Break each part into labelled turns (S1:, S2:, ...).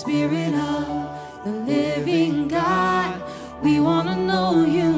S1: Spirit of the living God. We want to know you.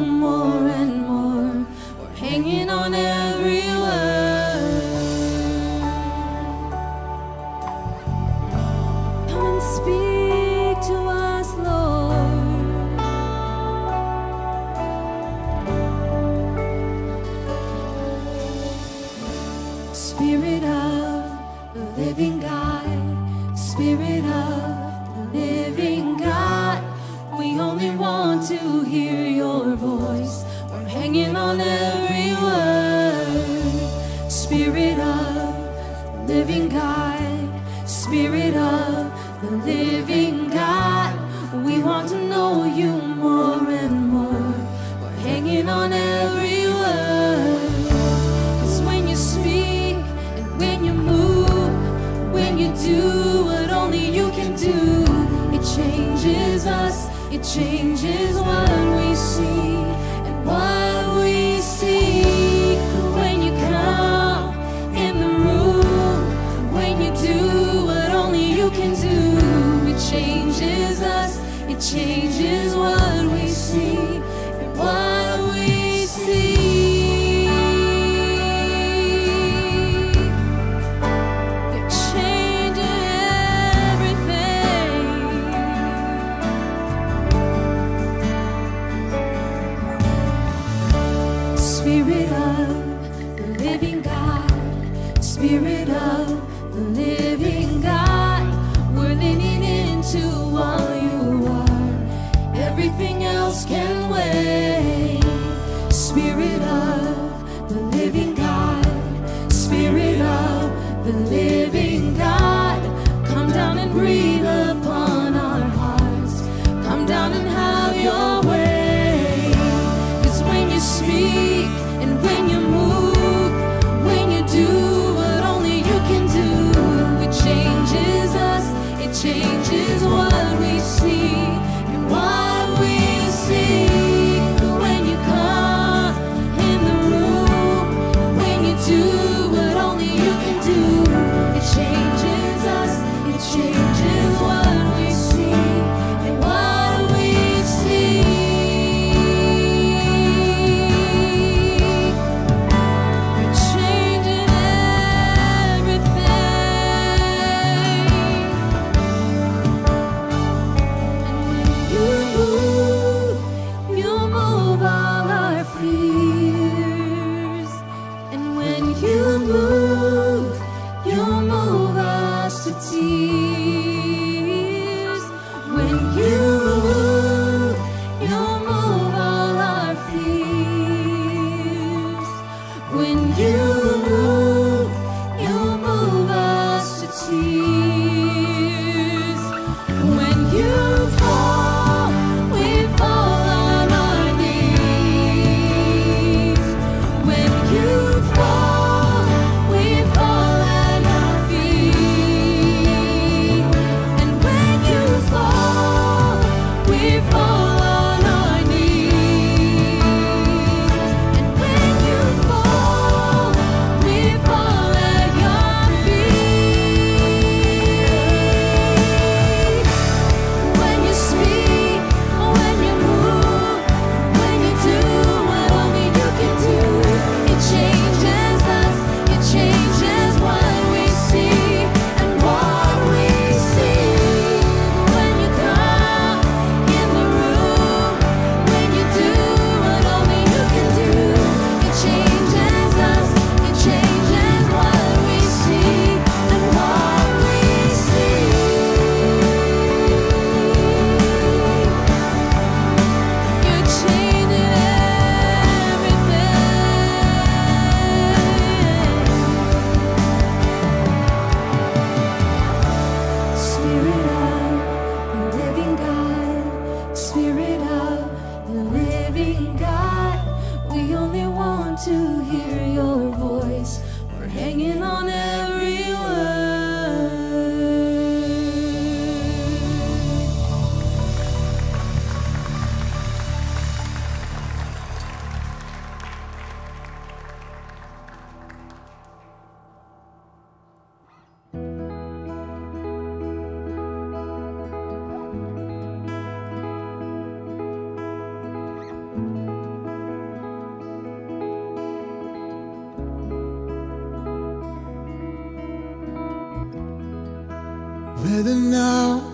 S2: Whether now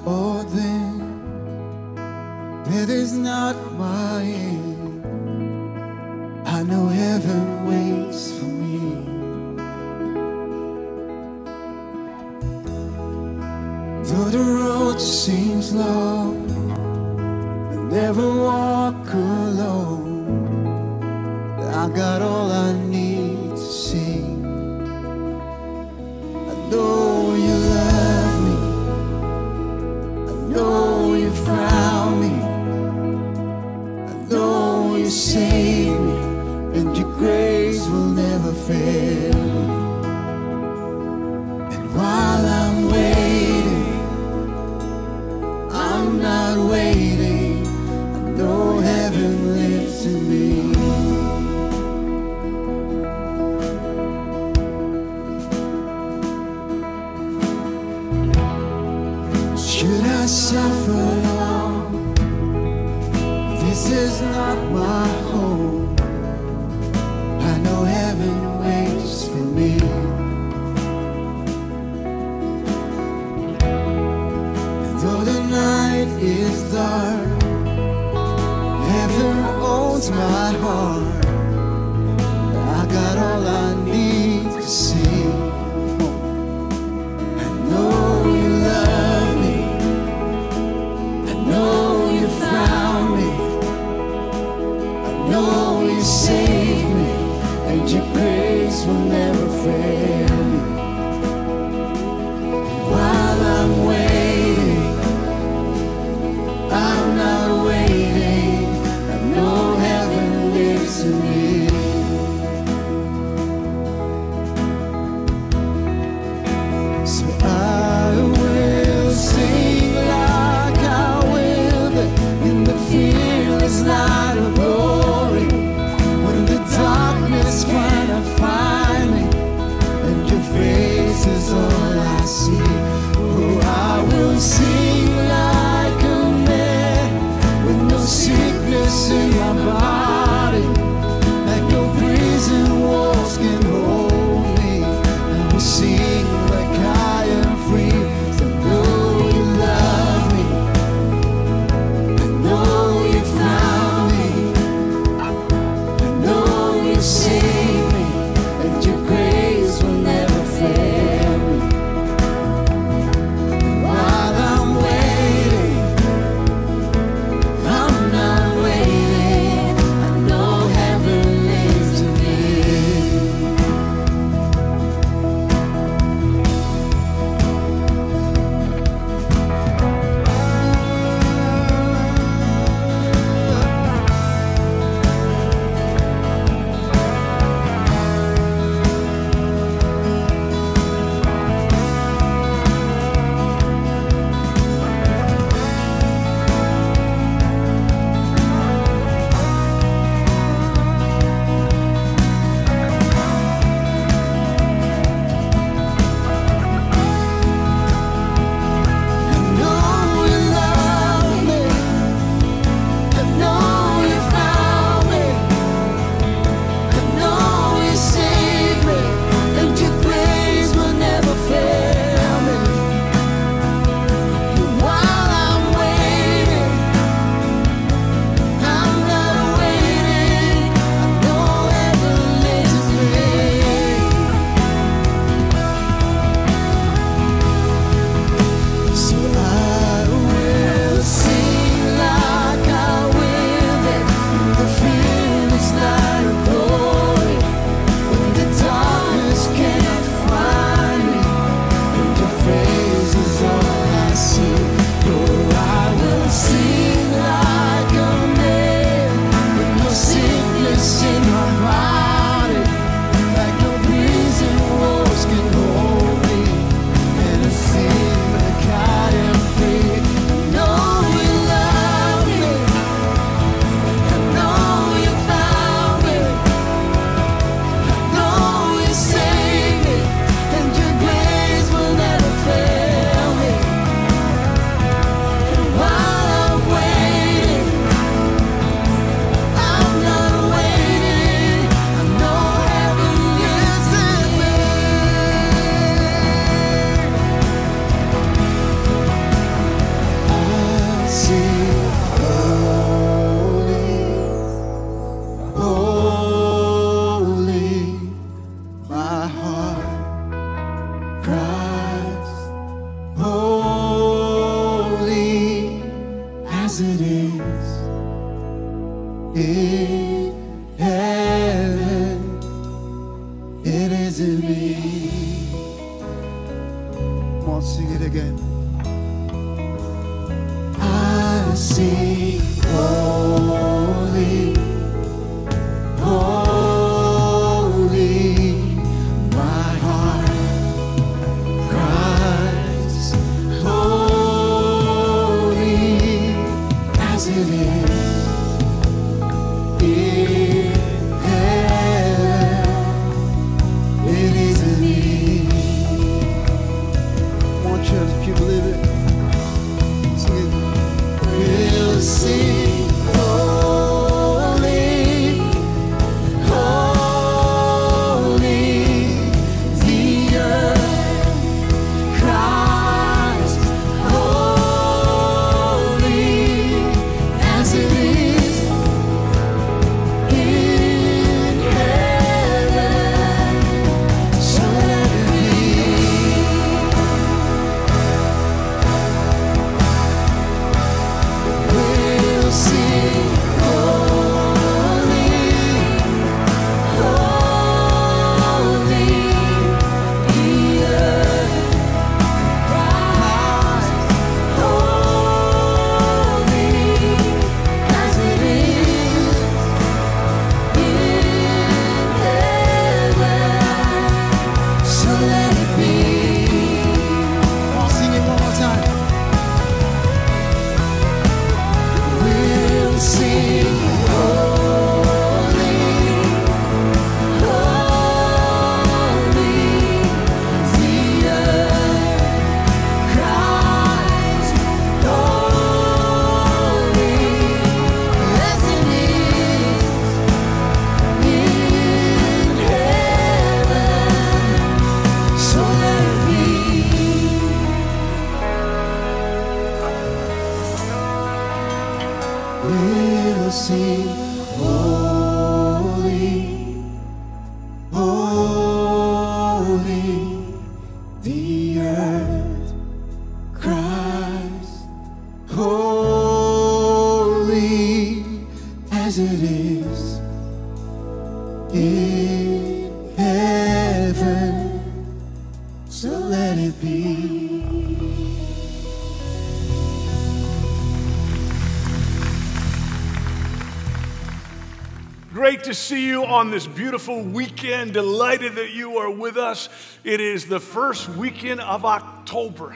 S2: to see you on
S3: this beautiful weekend. Delighted that you are with us. It is the first weekend of October.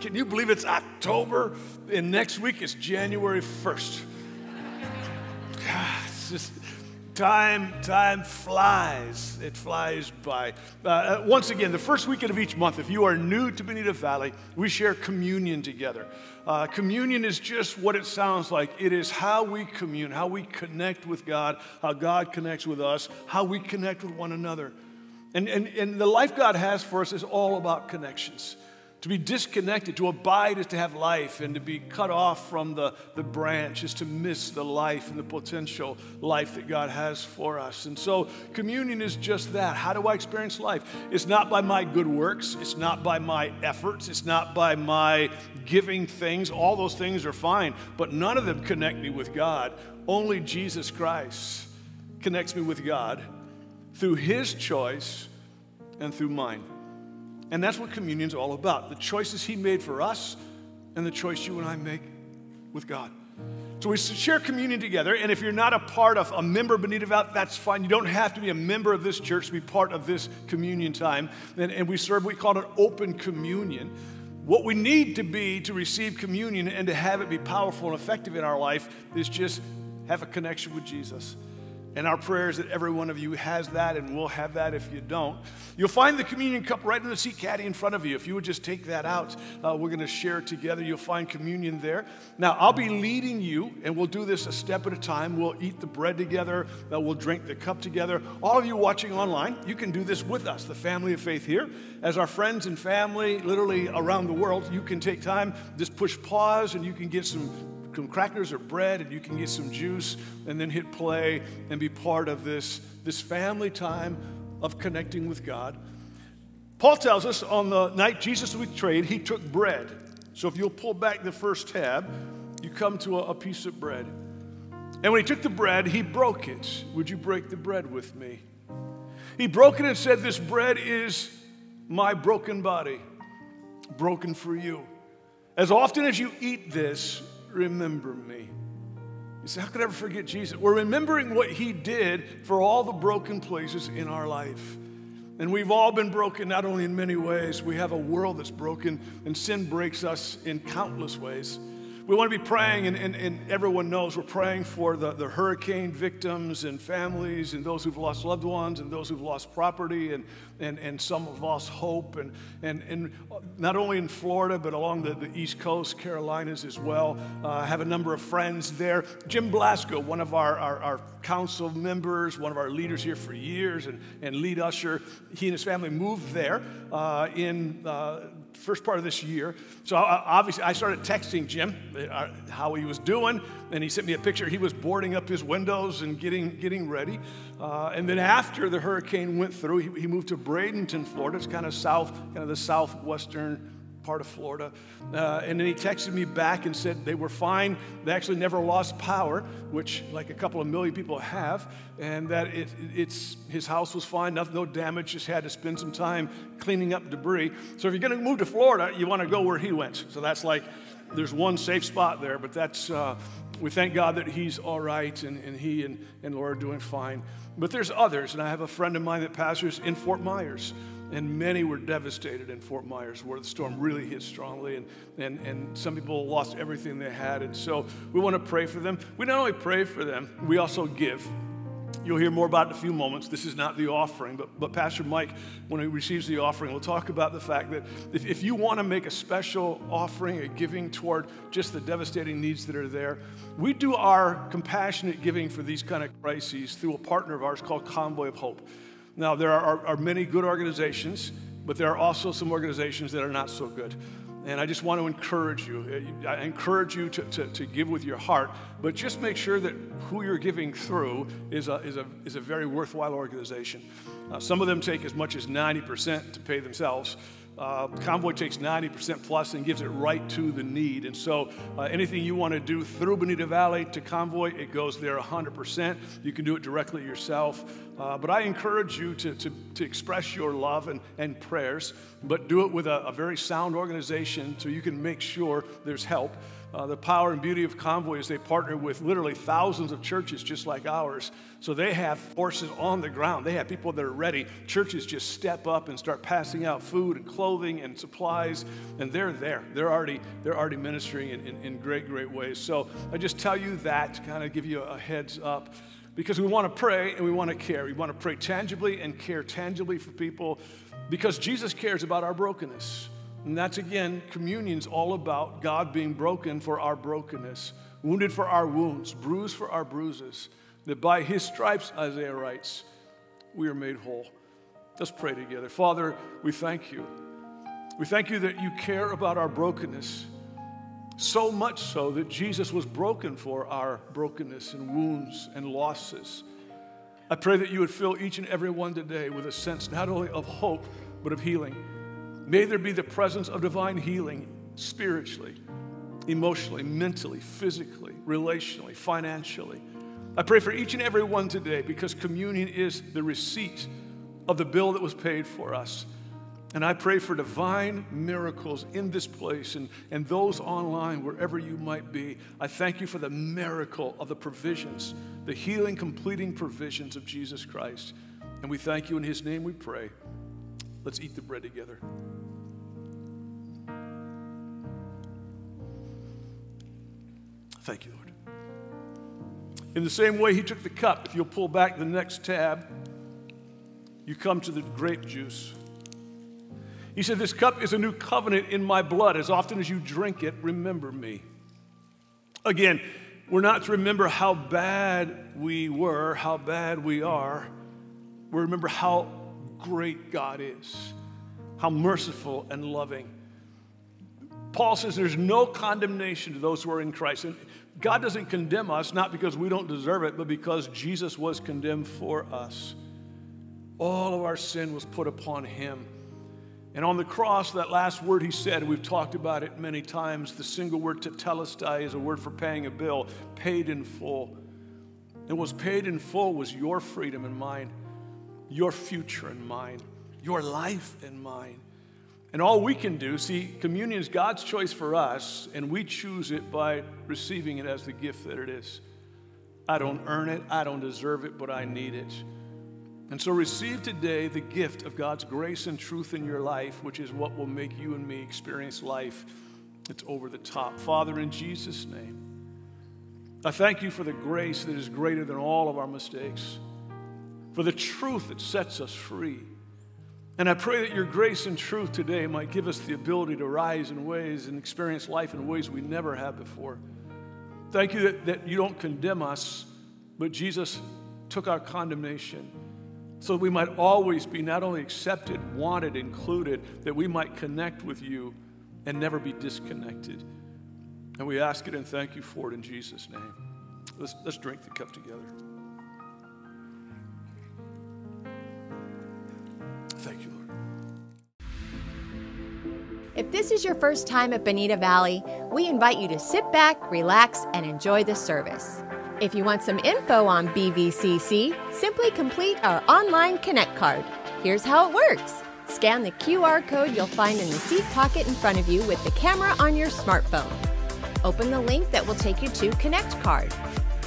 S3: Can you believe it's October? And next week is January 1st. God, it's just time, time flies. It flies by. Uh, Uh, once again, the first weekend of each month, if you are new to Bonita Valley, we share communion together. Uh, communion is just what it sounds like. It is how we commune, how we connect with God, how God connects with us, how we connect with one another. And, and, and the life God has for us is all about connections. To be disconnected, to abide is to have life, and to be cut off from the, the branch is to miss the life and the potential life that God has for us. And so, communion is just that. How do I experience life? It's not by my good works, it's not by my efforts, it's not by my giving things. All those things are fine, but none of them connect me with God. Only Jesus Christ connects me with God through His choice and through mine. And that's what communion's all about the choices He made for us and the choice you and I make with God. So we share communion together, and if you're not a part of a member of Bonita Valley, that's fine. You don't have to be a member of this church to be part of this communion time. And, and we serve, we call it an open communion. What we need to be to receive communion and to have it be powerful and effective in our life is just have a connection with Jesus. And our prayer is that every one of you has that and will have that if you don't. You'll find the communion cup right in the seat caddy in front of you. If you would just take that out, uh, we're going to share together. You'll find communion there. Now, I'll be leading you, and we'll do this a step at a time. We'll eat the bread together, uh, we'll drink the cup together. All of you watching online, you can do this with us, the family of faith here. As our friends and family, literally around the world, you can take time, just push pause, and you can get some some crackers or bread and you can get some juice and then hit play and be part of this, this family time of connecting with God. Paul tells us on the night Jesus was betrayed, he took bread. So if you'll pull back the first tab, you come to a, a piece of bread. And when he took the bread, he broke it. Would you break the bread with me? He broke it and said, This bread is my broken body. broken for you. As often as you eat this, remember me. You say, How could I ever forget Jesus? We're remembering what he did for all the broken places in our life. And we've all been broken, not only in many ways, we have a world that's broken, and sin breaks us in countless ways. We want to be praying, and, and, and everyone knows we're praying for the, the hurricane victims and families, and those who've lost loved ones, and those who've lost property, and, and, and some have lost hope. And, and, and not only in Florida, but along the, the East Coast, Carolinas as well. Uh, I have a number of friends there. Jim Blasco, one of our, our, our council members, one of our leaders here for years, and, and lead usher, he and his family moved there uh, in. Uh, first part of this year. So obviously, I started texting Jim uh, how he was doing, and he sent me a picture. He was boarding up his windows and getting getting ready. Uh, and then after the hurricane went through, he, he moved to Bradenton, Florida. It's kind of south, kind of the southwestern part of Florida. Uh, and then he texted me back and said they were fine. They actually never lost power, which like a couple of million people have, and that it, it's, his house was fine, nothing, no damage, just had to spend some time cleaning up debris. So if you're going to move to Florida, you want to go where he went. So that's like, there's one safe spot there, but that's, uh, we thank God that he's all right and, and he and, and Laura are doing fine. But there's others, and I have a friend of mine that pastors in Fort Myers and many were devastated in Fort Myers where the storm really hit strongly and, and, and some people lost everything they had. And so we want to pray for them. We not only pray for them, we also give. You'll hear more about it in a few moments. This is not the offering, but, but Pastor Mike, when he receives the offering, will talk about the fact that if, if you want to make a special offering, a giving toward just the devastating needs that are there, we do our compassionate giving for these kind of crises through a partner of ours called Convoy of Hope. Now, there are, are many good organizations, but there are also some organizations that are not so good. And I just want to encourage you. I encourage you to, to, to, give with your heart, but just make sure that who you're giving through is a, is a, is a very worthwhile organization. Uh, some of them take as much as 90% to pay themselves. Uh, Convoy takes 90% plus and gives it right to the need. And so uh, anything you want to do through Bonita Valley to Convoy, it goes there 100%. You can do it directly yourself. Uh, but I encourage you to, to, to, express your love and, and prayers, but do it with a, a very sound organization so you can make sure there's help. Uh, the power and beauty of Convoy is they partner with literally thousands of churches just like ours. So they have forces on the ground. They have people that are ready. Churches just step up and start passing out food and clothing and supplies, and they're there. They're already, they're already ministering in, in, in great, great ways. So I just tell you that to kind of give you a heads up because we want to pray and we want to care. We want to pray tangibly and care tangibly for people because Jesus cares about our brokenness. And that's again, communion's all about God being broken for our brokenness, wounded for our wounds, bruised for our bruises. That by his stripes, Isaiah writes, we are made whole. Let's pray together. Father, we thank you. We thank you that you care about our brokenness. So much so that Jesus was broken for our brokenness and wounds and losses. I pray that you would fill each and every one today with a sense not only of hope, but of healing. May there be the presence of divine healing spiritually, emotionally, mentally, physically, relationally, financially. I pray for each and every one today because communion is the receipt of the bill that was paid for us. And I pray for divine miracles in this place and, and those online, wherever you might be. I thank you for the miracle of the provisions, the healing, completing provisions of Jesus Christ. And we thank you in his name we pray. Let's eat the bread together. Thank you, Lord. In the same way, he took the cup. If you'll pull back the next tab, you come to the grape juice. He said, This cup is a new covenant in my blood. As often as you drink it, remember me. Again, we're not to remember how bad we were, how bad we are. We remember how great God is, how merciful and loving. Paul says there's no condemnation to those who are in Christ. And God doesn't condemn us, not because we don't deserve it, but because Jesus was condemned for us. All of our sin was put upon him. And on the cross, that last word he said, we've talked about it many times. The single word tetelestai is a word for paying a bill, paid in full. And was paid in full was your freedom and mine, your future and mine, your life and mine. And all we can do, see, communion is God's choice for us, and we choose it by receiving it as the gift that it is. I don't earn it, I don't deserve it, but I need it. And so receive today the gift of God's grace and truth in your life, which is what will make you and me experience life that's over the top. Father, in Jesus' name, I thank you for the grace that is greater than all of our mistakes, for the truth that sets us free and I pray that your grace and truth today might give us the ability to rise in ways and experience life in ways we never have before. Thank you that, that you don't condemn us, but Jesus took our condemnation so that we might always be not only accepted, wanted, included, that we might connect with you and never be disconnected. And we ask it and thank you for it in Jesus' name. Let's, let's drink the cup together.
S4: If this is your first time at Bonita Valley, we invite you to sit back, relax, and enjoy the service. If you want some info on BVCC, simply complete our online Connect card. Here's how it works scan the QR code you'll find in the seat pocket in front of you with the camera on your smartphone. Open the link that will take you to Connect Card.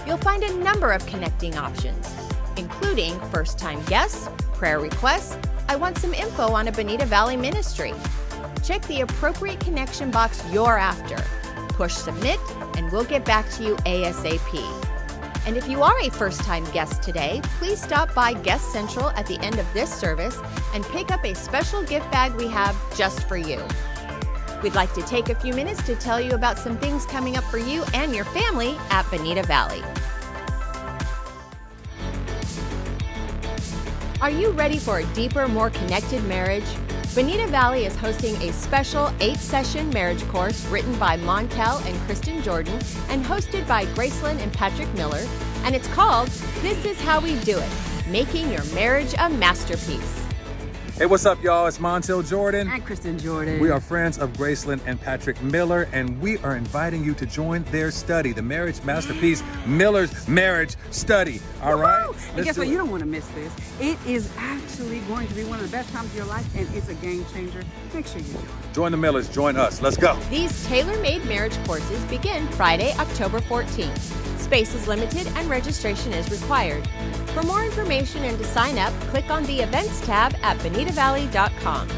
S4: You'll find a number of connecting options, including first time guests, prayer requests, I want some info on a Bonita Valley ministry. Check the appropriate connection box you're after. Push submit, and we'll get back to you ASAP. And if you are a first time guest today, please stop by Guest Central at the end of this service and pick up a special gift bag we have just for you. We'd like to take a few minutes to tell you about some things coming up for you and your family at Bonita Valley. Are you ready for a deeper, more connected marriage? Bonita Valley is hosting a special eight session marriage course written by Montell and Kristin Jordan and hosted by Gracelyn and Patrick Miller. And it's called This Is How We Do It Making Your Marriage a Masterpiece.
S5: Hey, what's up, y'all? It's Montell Jordan.
S6: And Kristin Jordan.
S5: We are friends of Gracelyn and Patrick Miller, and we are inviting you to join their study, the Marriage Masterpiece Miller's Marriage Study. All right?
S6: And guess what? You don't want to miss this. It is actually going to be one of the best times of your life, and it's a game changer. Make sure you join.
S5: Join the Millers. Join us. Let's go.
S4: These tailor made marriage courses begin Friday, October 14th. Space is limited and registration is required. For more information and to sign up, click on the Events tab at bonitavalley.com.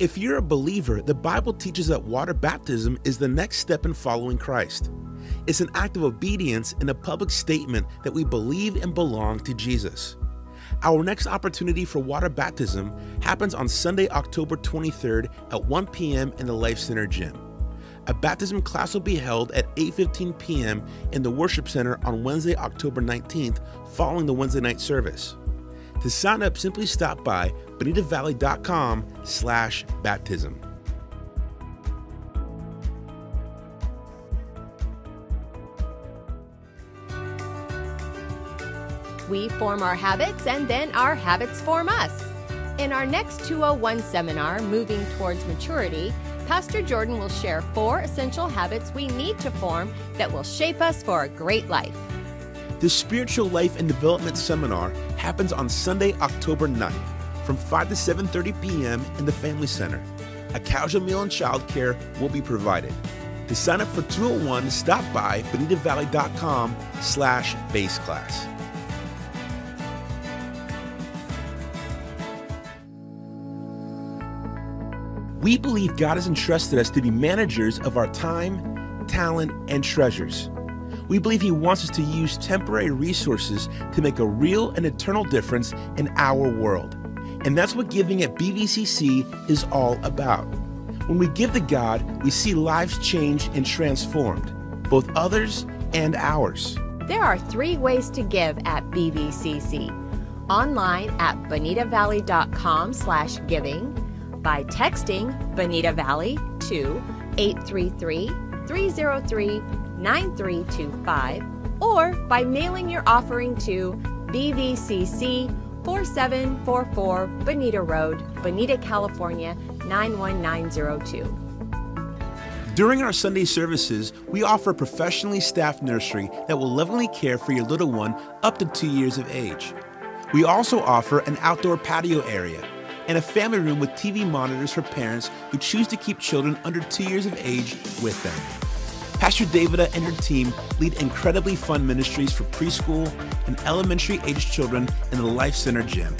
S7: If you're a believer, the Bible teaches that water baptism is the next step in following Christ. It's an act of obedience and a public statement that we believe and belong to Jesus. Our next opportunity for water baptism happens on Sunday, October 23rd at 1 p.m. in the Life Center gym. A baptism class will be held at 8:15 p.m. in the Worship Center on Wednesday, October 19th, following the Wednesday night service. To sign up, simply stop by bonitavalley.com/baptism.
S4: We form our habits and then our habits form us. In our next 201 seminar, Moving Towards Maturity, Pastor Jordan will share four essential habits we need to form that will shape us for a great life.
S7: The Spiritual Life and Development Seminar happens on Sunday, October 9th from 5 to 7:30 p.m. in the Family Center. A casual meal and childcare will be provided. To sign up for 201, stop by bonitavalley.com slash base class. We believe God has entrusted us to be managers of our time, talent, and treasures. We believe He wants us to use temporary resources to make a real and eternal difference in our world. And that's what giving at BVCC is all about. When we give to God, we see lives changed and transformed, both others and ours.
S4: There are three ways to give at BVCC. Online at bonitavalley.com slash giving, by texting Bonita Valley to 833 303 9325 or by mailing your offering to BVCC 4744 Bonita Road, Bonita, California 91902.
S7: During our Sunday services, we offer a professionally staffed nursery that will lovingly care for your little one up to two years of age. We also offer an outdoor patio area and a family room with TV monitors for parents who choose to keep children under two years of age with them. Pastor Davida and her team lead incredibly fun ministries for preschool and elementary aged children in the Life Center gym.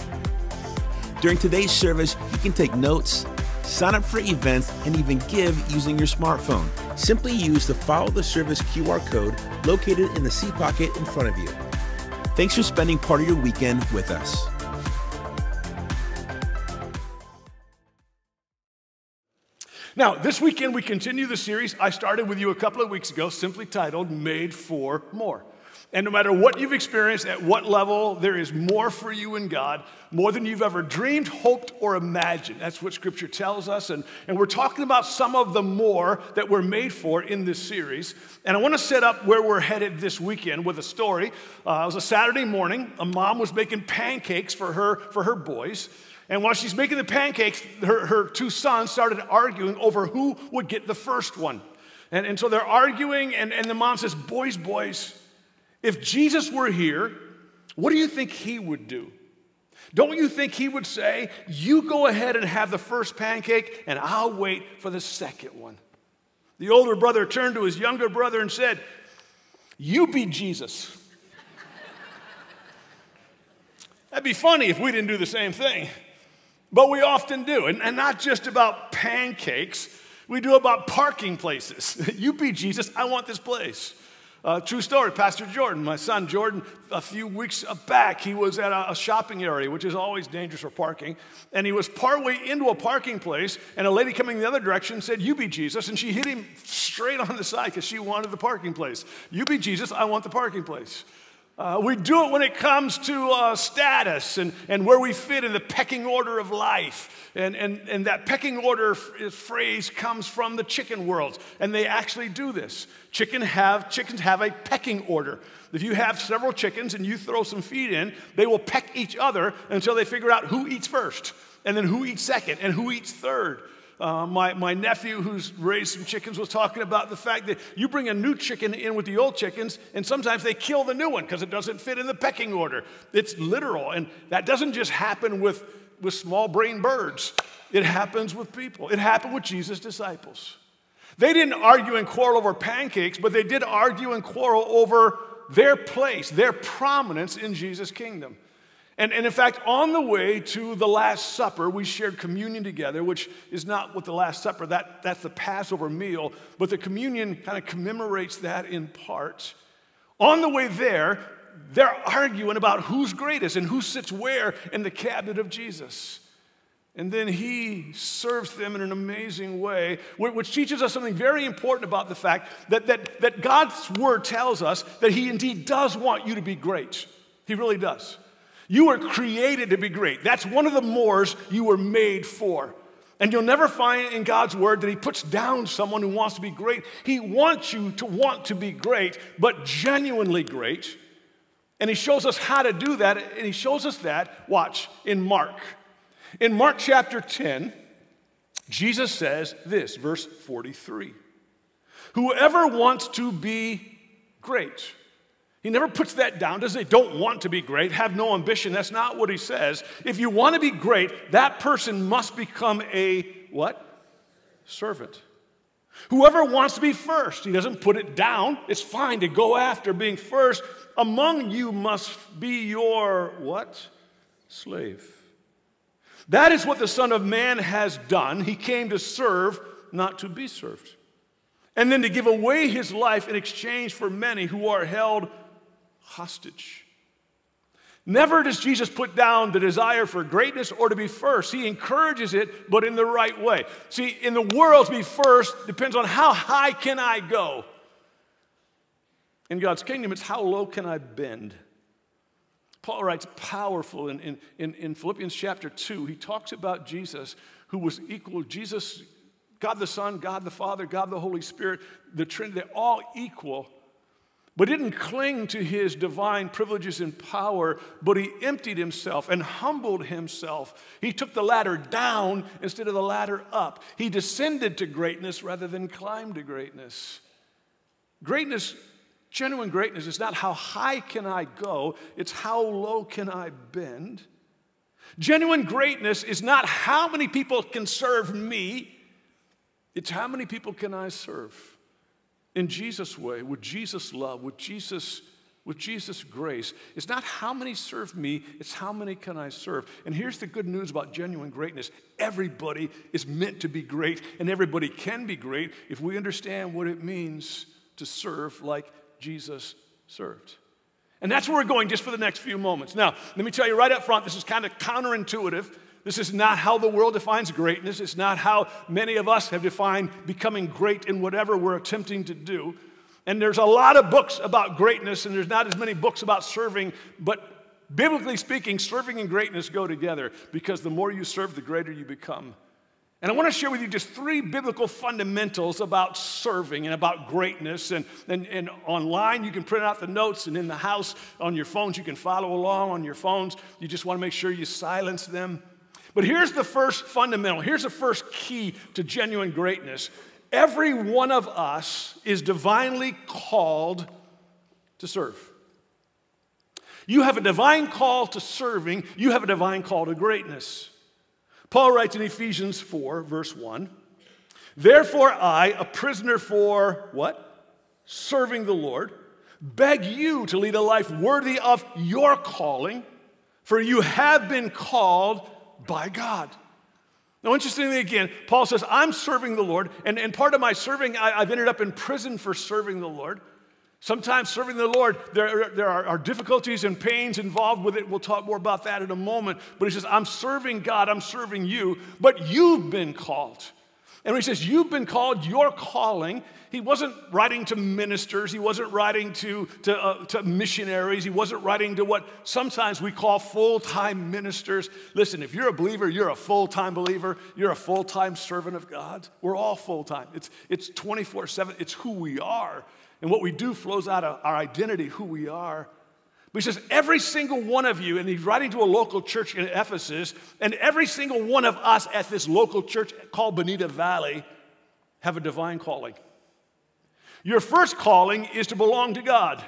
S7: During today's service, you can take notes, sign up for events, and even give using your smartphone. Simply use the follow the service QR code located in the seat pocket in front of you. Thanks for spending part of your weekend with us.
S3: Now, this weekend we continue the series I started with you a couple of weeks ago, simply titled Made for More. And no matter what you've experienced, at what level, there is more for you in God, more than you've ever dreamed, hoped, or imagined. That's what Scripture tells us. And, and we're talking about some of the more that we're made for in this series. And I want to set up where we're headed this weekend with a story. Uh, it was a Saturday morning. A mom was making pancakes for her, for her boys. And while she's making the pancakes, her, her two sons started arguing over who would get the first one. And, and so they're arguing, and, and the mom says, Boys, boys, if Jesus were here, what do you think he would do? Don't you think he would say, You go ahead and have the first pancake, and I'll wait for the second one? The older brother turned to his younger brother and said, You be Jesus. That'd be funny if we didn't do the same thing. But we often do, and, and not just about pancakes, we do about parking places. you be Jesus, I want this place. Uh, true story, Pastor Jordan, my son Jordan, a few weeks back, he was at a, a, shopping area, which is always dangerous for parking. And he was partway into a parking place, and a lady coming the other direction said, You be Jesus. And she hit him straight on the side because she wanted the parking place. You be Jesus, I want the parking place. Uh, we do it when it comes to uh, status and, and where we fit in the pecking order of life. And, and, and that pecking order phrase comes from the chicken world. And they actually do this. Chicken have, chickens have a pecking order. If you have several chickens and you throw some feed in, they will peck each other until they figure out who eats first, and then who eats second, and who eats third. Uh, my, my nephew, who's raised some chickens, was talking about the fact that you bring a new chicken in with the old chickens, and sometimes they kill the new one because it doesn't fit in the pecking order. It's literal. And that doesn't just happen with, with small brain birds, it happens with people. It happened with Jesus' disciples. They didn't argue and quarrel over pancakes, but they did argue and quarrel over their place, their prominence in Jesus' kingdom. And, and in fact, on the way to the Last Supper, we shared communion together, which is not what the Last Supper, that, that's the Passover meal, but the communion kind of commemorates that in part. On the way there, they're arguing about who's greatest and who sits where in the cabinet of Jesus. And then he serves them in an amazing way, which teaches us something very important about the fact that, that, that God's word tells us that he indeed does want you to be great. He really does. You were created to be great. That's one of the mores you were made for. And you'll never find in God's word that He puts down someone who wants to be great. He wants you to want to be great, but genuinely great. And He shows us how to do that. And He shows us that, watch, in Mark. In Mark chapter 10, Jesus says this, verse 43 Whoever wants to be great, he never puts that down, does he? Don't want to be great, have no ambition. That's not what he says. If you want to be great, that person must become a what? Servant. Whoever wants to be first, he doesn't put it down. It's fine to go after being first. Among you must be your what? Slave. That is what the Son of Man has done. He came to serve, not to be served. And then to give away his life in exchange for many who are held hostage. Never does Jesus put down the desire for greatness or to be first. He encourages it, but in the right way. See, in the world, to be first depends on how high can I go. In God's kingdom, it's how low can I bend. Paul writes powerful in, in, in, Philippians chapter 2. He talks about Jesus, who was equal. Jesus, God the Son, God the Father, God the Holy Spirit, the Trinity, they're all equal but didn't cling to his divine privileges and power, but he emptied himself and humbled himself. He took the ladder down instead of the ladder up. He descended to greatness rather than climbed to greatness. Greatness, genuine greatness, is not how high can I go, it's how low can I bend. Genuine greatness is not how many people can serve me, it's how many people can I serve in Jesus' way, with Jesus' love, with Jesus' with Jesus' grace. It's not how many serve me, it's how many can I serve. And here's the good news about genuine greatness everybody is meant to be great, and everybody can be great if we understand what it means to serve like Jesus served. And that's where we're going just for the next few moments. Now, let me tell you right up front this is kind of counterintuitive. This is not how the world defines greatness. It's not how many of us have defined becoming great in whatever we're attempting to do. And there's a lot of books about greatness, and there's not as many books about serving, but biblically speaking, serving and greatness go together because the more you serve, the greater you become. And I want to share with you just three biblical fundamentals about serving and about greatness. And, and, and online, you can print out the notes, and in the house on your phones, you can follow along on your phones. You just want to make sure you silence them. But here's the first fundamental, here's the first key to genuine greatness. Every one of us is divinely called to serve. You have a divine call to serving, you have a divine call to greatness. Paul writes in Ephesians 4, verse 1 Therefore, I, a prisoner for what? Serving the Lord, beg you to lead a life worthy of your calling, for you have been called by God. Now, interestingly, again, Paul says, I'm serving the Lord, and, and part of my serving, I, have ended up in prison for serving the Lord. Sometimes serving the Lord, there, there are, are, difficulties and pains involved with it. We'll talk more about that in a moment. But he says, I'm serving God, I'm serving you, but you've been called. And when he says, You've been called, your calling, he wasn't writing to ministers, he wasn't writing to, to, uh, to missionaries, he wasn't writing to what sometimes we call full time ministers. Listen, if you're a believer, you're a full time believer, you're a full time servant of God. We're all full time. It's, it's 24 7, it's who we are. And what we do flows out of our identity, who we are. But he says, every single one of you, and he's writing to a local church in Ephesus, and every single one of us at this local church called Bonita Valley have a divine calling. Your first calling is to belong to God.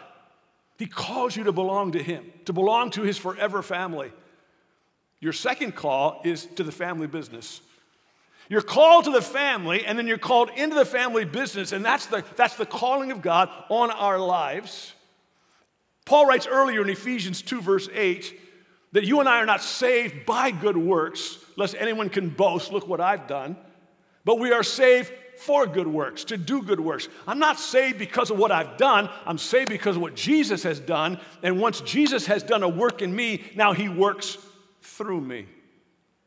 S3: He calls you to belong to Him, to belong to His forever family. Your second call is to the family business. You're called to the family, and then you're called into the family business, and that's the, that's the calling of God on our lives. Paul writes earlier in Ephesians 2, verse 8, that you and I are not saved by good works, lest anyone can boast, look what I've done, but we are saved for good works, to do good works. I'm not saved because of what I've done, I'm saved because of what Jesus has done. And once Jesus has done a work in me, now he works through me.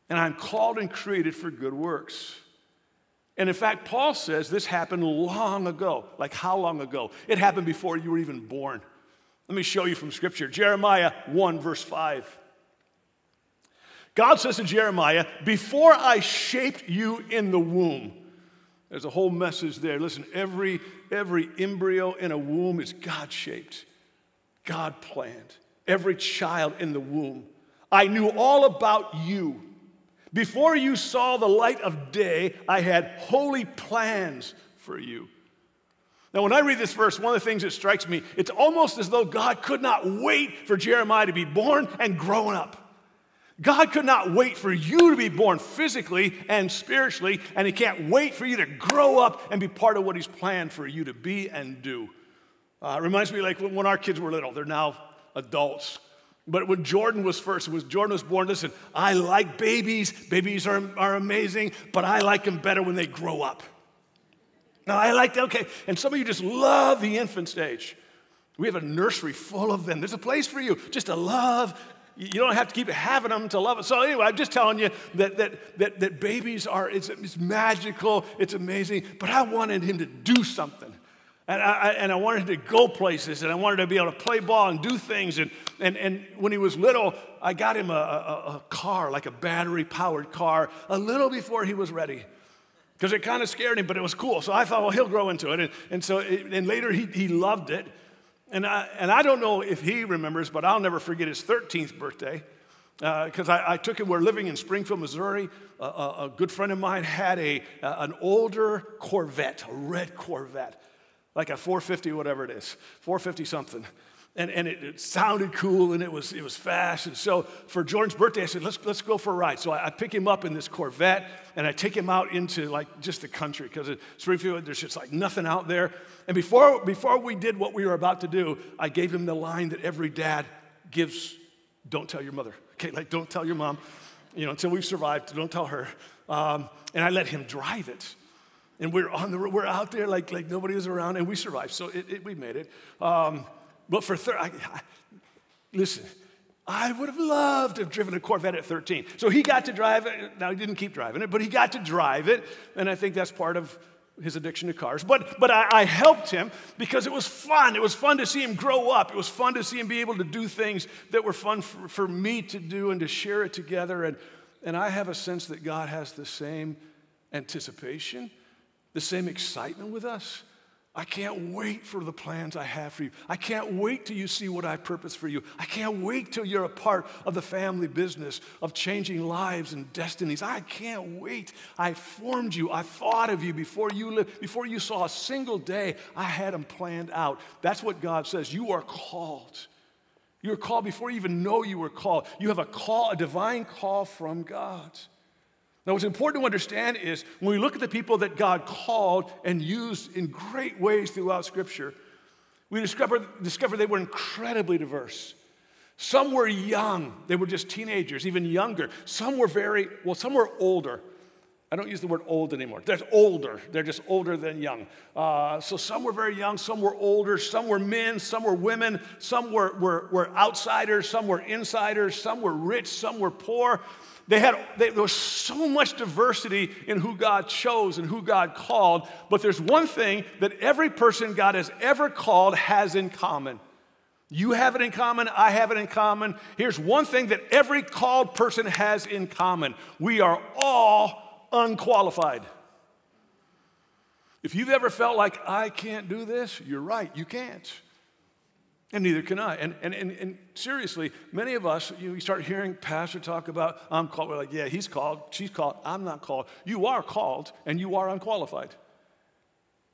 S3: And I'm called and created for good works. And in fact, Paul says this happened long ago. Like how long ago? It happened before you were even born. Let me show you from Scripture Jeremiah 1, verse 5. God says to Jeremiah, Before I shaped you in the womb, there's a whole message there. Listen, every, every embryo in a womb is God shaped, God planned. Every child in the womb. I knew all about you. Before you saw the light of day, I had holy plans for you. Now, when I read this verse, one of the things that strikes me, it's almost as though God could not wait for Jeremiah to be born and grown up. God could not wait for you to be born physically and spiritually, and He can't wait for you to grow up and be part of what He's planned for you to be and do. Uh, it reminds me like when our kids were little, they're now adults. But when Jordan was first, when Jordan was born, listen, I like babies. Babies are, are amazing, but I like them better when they grow up. Now, I like that, okay. And some of you just love the infant stage. We have a nursery full of them. There's a place for you just to love. You don't have to keep having them to love it. So, anyway, I'm just telling you that, that, that, that babies are, it's, it's magical, it's amazing, but I wanted him to do something. And I, and I wanted him to go places, and I wanted to be able to play ball and do things. And, and, and when he was little, I got him a, a, a car, like a battery powered car, a little before he was ready because it kind of scared him, but it was cool. So I thought, well, he'll grow into it. And, and so, it, and later he, he loved it. And I, and I don't know if he remembers, but I'll never forget his 13th birthday uh, because I, I, took him. We're living in Springfield, Missouri. A, a, a good friend of mine had a, an older Corvette, a red Corvette, like a 450, whatever it is, 450 something. And, and it, it, sounded cool and it was, it was fast. And so for Jordan's birthday, I said, let's, let's go for a ride. So I, I pick him up in this Corvette and I take him out into like just the country because at Springfield, there's just like nothing out there. And before, before we did what we were about to do, I gave him the line that every dad gives don't tell your mother. Okay, like don't tell your mom, you know, until we've survived, don't tell her. Um, and I let him drive it. And we're on the we're out there like, like nobody was around, and we survived. So it, it, we made it. Um, but for listen, I would have loved to have driven a Corvette at 13. So he got to drive it. Now he didn't keep driving it, but he got to drive it, and I think that's part of his addiction to cars. But, but I, I, helped him because it was fun. It was fun to see him grow up. It was fun to see him be able to do things that were fun for, for me to do and to share it together. And, and I have a sense that God has the same anticipation, the same excitement with us. I can't wait for the plans I have for you. I can't wait till you see what I purpose for you. I can't wait till you're a part of the family business of changing lives and destinies. I can't wait. I formed you. I thought of you before you lived, before you saw a single day. I had them planned out. That's what God says. You are called. You are called before you even know you were called. You have a call, a divine call from God. Now, what's important to understand is when we look at the people that God called and used in great ways throughout Scripture, we discover, discover they were incredibly diverse. Some were young, they were just teenagers, even younger. Some were very, well, some were older. I don't use the word old anymore. They're older. They're just older than young. Uh, so some were very young, some were older, some were men, some were women, some were, were, were outsiders, some were insiders, some were rich, some were poor. They had, they, there was so much diversity in who God chose and who God called, but there's one thing that every person God has ever called has in common. You have it in common, I have it in common. Here's one thing that every called person has in common we are all unqualified. If you've ever felt like, I can't do this, you're right, you can't. And neither can I. And, and, and, and seriously, many of us, you, know, start hearing pastor talk about, I'm called. We're like, yeah, he's called, she's called, I'm not called. You are called, and you are unqualified.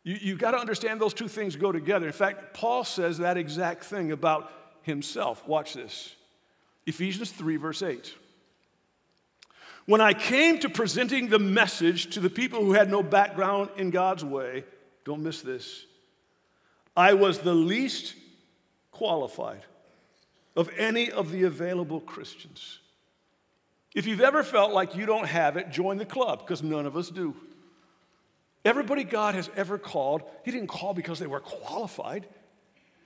S3: You, you've got to understand those two things go together. In fact, Paul says that exact thing about himself. Watch this Ephesians 3, verse 8. When I came to presenting the message to the people who had no background in God's way, don't miss this, I was the least qualified of any of the available Christians. If you've ever felt like you don't have it, join the club because none of us do. Everybody God has ever called, He didn't call because they were qualified.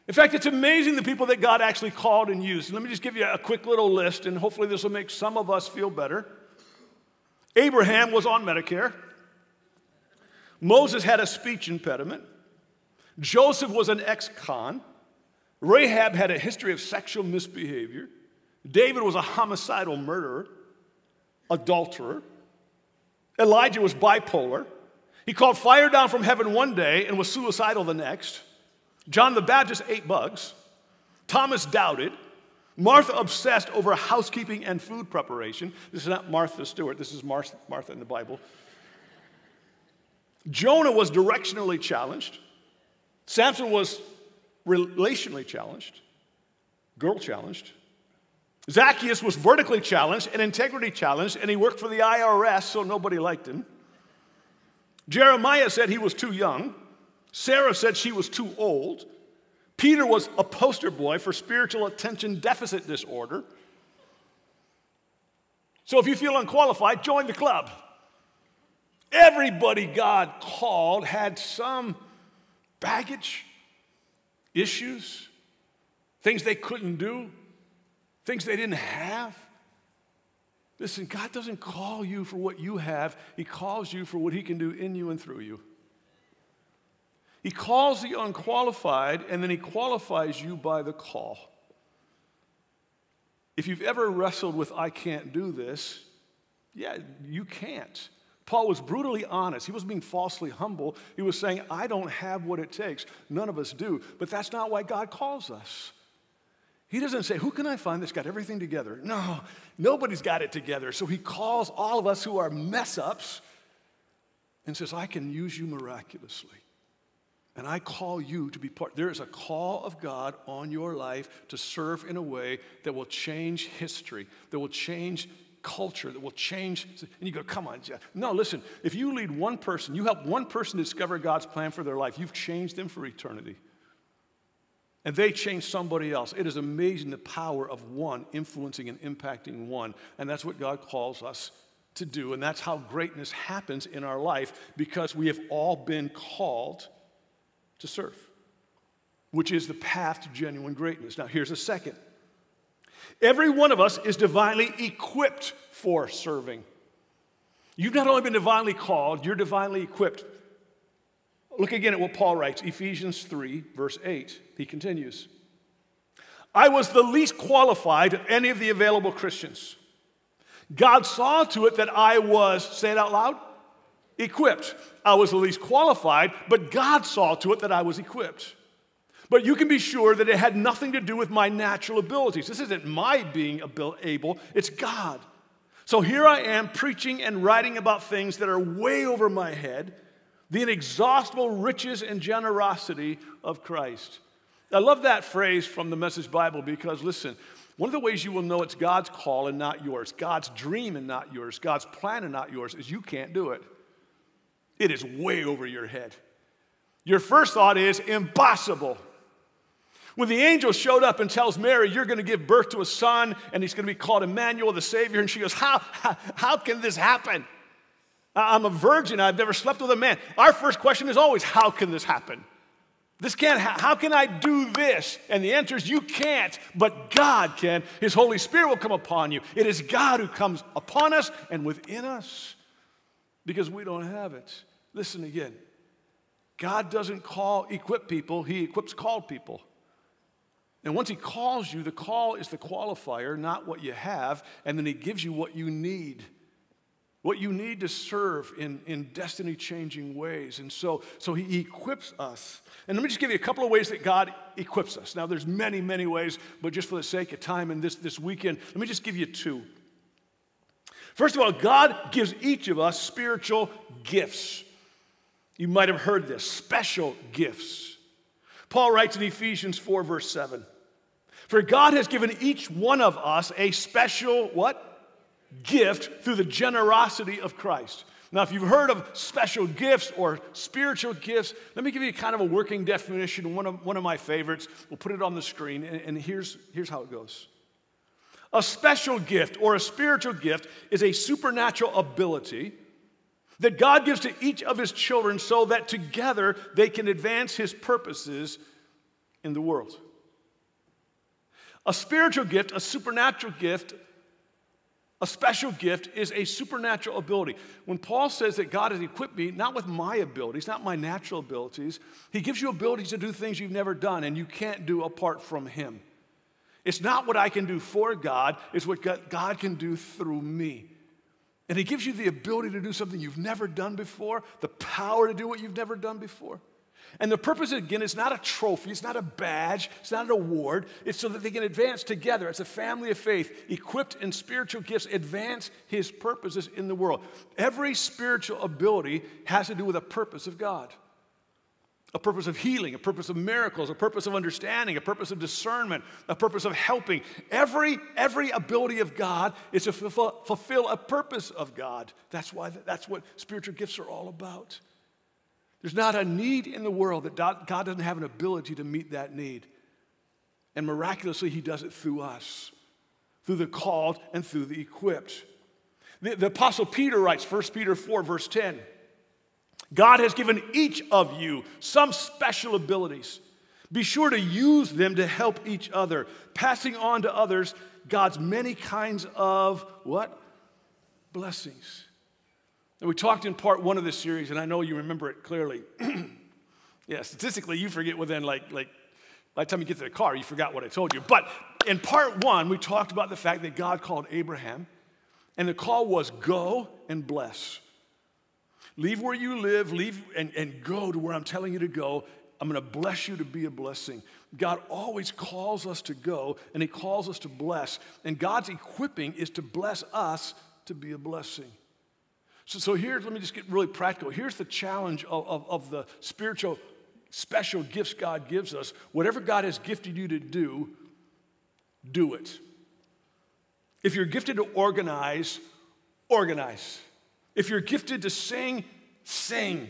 S3: In fact, it's amazing the people that God actually called and used. Let me just give you a quick little list, and hopefully, this will make some of us feel better. Abraham was on Medicare. Moses had a speech impediment. Joseph was an ex con. Rahab had a history of sexual misbehavior. David was a homicidal murderer, adulterer. Elijah was bipolar. He called fire down from heaven one day and was suicidal the next. John the Baptist ate bugs. Thomas doubted. Martha obsessed over housekeeping and food preparation. This is not Martha Stewart, this is Martha in the Bible. Jonah was directionally challenged. Samson was relationally challenged, girl challenged. Zacchaeus was vertically challenged and integrity challenged, and he worked for the IRS, so nobody liked him. Jeremiah said he was too young. Sarah said she was too old. Peter was a poster boy for spiritual attention deficit disorder. So if you feel unqualified, join the club. Everybody God called had some baggage, issues, things they couldn't do, things they didn't have. Listen, God doesn't call you for what you have, He calls you for what He can do in you and through you. He calls the unqualified, and then He qualifies you by the call. If you've ever wrestled with, I can't do this, yeah, you can't. Paul was brutally honest. He wasn't being falsely humble. He was saying, I don't have what it takes. None of us do. But that's not why God calls us. He doesn't say, Who can I find that's got everything together? No, nobody's got it together. So he calls all of us who are mess ups and says, I can use you miraculously. And I call you to be part. There is a call of God on your life to serve in a way that will change history, that will change culture, that will change. And you go, come on, Jeff. No, listen, if you lead one person, you help one person discover God's plan for their life, you've changed them for eternity. And they change somebody else. It is amazing the power of one influencing and impacting one. And that's what God calls us to do. And that's how greatness happens in our life because we have all been called to serve, which is the path to genuine greatness. Now, here's a second every one of us is divinely equipped for serving. You've not only been divinely called, you're divinely equipped. Look again at what Paul writes, Ephesians 3, verse 8. He continues I was the least qualified of any of the available Christians. God saw to it that I was, say it out loud, equipped. I was the least qualified, but God saw to it that I was equipped. But you can be sure that it had nothing to do with my natural abilities. This isn't my being able, it's God. So here I am preaching and writing about things that are way over my head the inexhaustible riches and generosity of Christ. I love that phrase from the Message Bible because, listen, one of the ways you will know it's God's call and not yours, God's dream and not yours, God's plan and not yours, is you can't do it. It is way over your head. Your first thought is impossible. When the angel showed up and tells Mary, You're going to give birth to a son, and he's going to be called Emmanuel, the Savior, and she goes, How, how, how can this happen? I'm a virgin, I've never slept with a man. Our first question is always, How can this happen? This can't, how can I do this? And the answer is, You can't, but God can. His Holy Spirit will come upon you. It is God who comes upon us and within us because we don't have it. Listen again. God doesn't call, equip people, He equips called people. And once He calls you, the call is the qualifier, not what you have, and then He gives you what you need. What you need to serve in, in destiny changing ways. And so, so He equips us. And let me just give you a couple of ways that God equips us. Now, there's many, many ways, but just for the sake of time and this, this weekend, let me just give you two. First of all, God gives each of us spiritual gifts. You might have heard this special gifts. Paul writes in Ephesians 4, verse 7 For God has given each one of us a special what? Gift through the generosity of Christ. Now, if you've heard of special gifts or spiritual gifts, let me give you kind of a working definition, one of, one of my favorites. We'll put it on the screen, and, and here's, here's how it goes a special gift or a spiritual gift is a supernatural ability that God gives to each of his children so that together they can advance his purposes in the world. A spiritual gift, a supernatural gift, a special gift is a supernatural ability. When Paul says that God has equipped me, not with my abilities, not my natural abilities, he gives you abilities to do things you've never done and you can't do apart from him. It's not what I can do for God, it's what God can do through me. And He gives you the ability to do something you've never done before, the power to do what you've never done before. And the purpose, again, is not a trophy, it's not a badge, it's not an award. It's so that they can advance together as a family of faith, equipped in spiritual gifts, advance His purposes in the world. Every spiritual ability has to do with a purpose of God a purpose of healing, a purpose of miracles, a purpose of understanding, a purpose of discernment, a purpose of helping. Every, every ability of God is to fulfill, fulfill a purpose of God. That's why that's what spiritual gifts are all about. There's not a need in the world that God doesn't have an ability to meet that need. And miraculously, He does it through us, through the called and through the equipped. The, the Apostle Peter writes, 1 Peter 4, verse 10. God has given each of you some special abilities. Be sure to use them to help each other, passing on to others God's many kinds of what? Blessings. And we talked in part one of this series, and I know you remember it clearly. yeah, statistically, you forget within like, like, by the time you get to the car, you forgot what I told you. But in part one, we talked about the fact that God called Abraham, and the call was go and bless. Leave where you live, leave and, and go to where I'm telling you to go. I'm going to bless you to be a blessing. God always calls us to go and He calls us to bless. And God's equipping is to bless us to be a blessing. So, so here, let me just get really practical. Here's the challenge of, of, of the spiritual special gifts God gives us. Whatever God has gifted you to do, do it. If you're gifted to organize, organize. If you're gifted to sing, sing.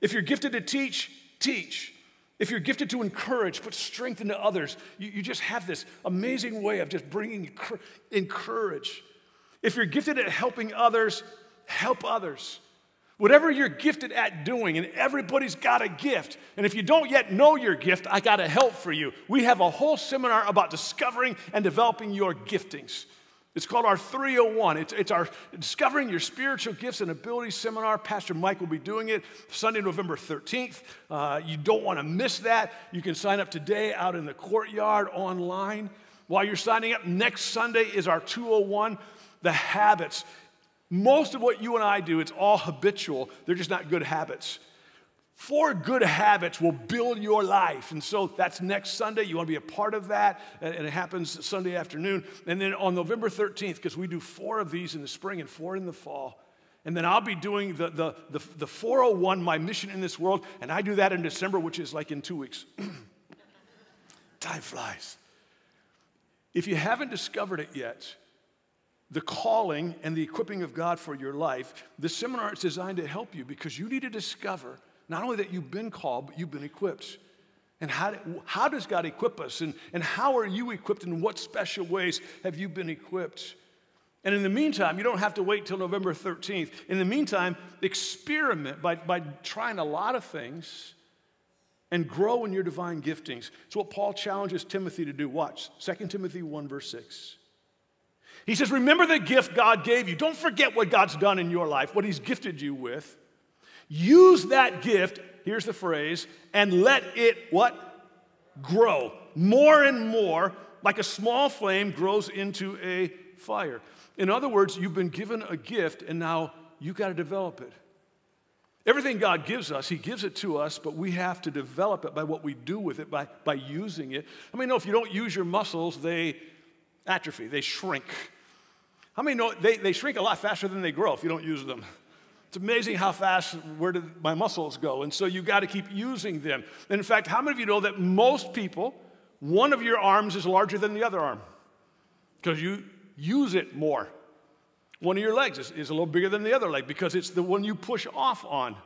S3: If you're gifted to teach, teach. If you're gifted to encourage, put strength into others. You, you just have this amazing way of just bringing encourage. If you're gifted at helping others, help others. Whatever you're gifted at doing, and everybody's got a gift. And if you don't yet know your gift, I got a help for you. We have a whole seminar about discovering and developing your giftings. It's called our 301. It's, it's our Discovering Your Spiritual Gifts and Abilities seminar. Pastor Mike will be doing it Sunday, November 13th. Uh, you don't want to miss that. You can sign up today out in the courtyard online. While you're signing up, next Sunday is our 201, the habits. Most of what you and I do, it's all habitual, they're just not good habits. Four good habits will build your life. And so that's next Sunday. You want to be a part of that. And it happens Sunday afternoon. And then on November 13th, because we do four of these in the spring and four in the fall. And then I'll be doing the, the, the, the 401, My Mission in This World. And I do that in December, which is like in two weeks. Time flies. If you haven't discovered it yet, the calling and the equipping of God for your life, this seminar is designed to help you because you need to discover not only that you've been called, but you've been equipped. And how, how does God equip us? And, and how are you equipped? In what special ways have you been equipped? And in the meantime, you don't have to wait till November 13th. In the meantime, experiment by, by trying a lot of things and grow in your divine giftings. It's what Paul challenges Timothy to do. Watch 2 Timothy 1, verse 6. He says, Remember the gift God gave you. Don't forget what God's done in your life, what He's gifted you with. Use that gift, here's the phrase, and let it what? Grow more and more, like a small flame grows into a fire. In other words, you've been given a gift and now you've got to develop it. Everything God gives us, He gives it to us, but we have to develop it by what we do with it, by, by using it. I mean, no, if you don't use your muscles, they atrophy, they shrink. How many know they, they shrink a lot faster than they grow if you don't use them? It's amazing how fast, where did my muscles go? And so you got to keep using them. And in fact, how many of you know that most people, one of your arms is larger than the other arm? Because you use it more. One of your legs is, is a little bigger than the other leg because it's the one you push off on.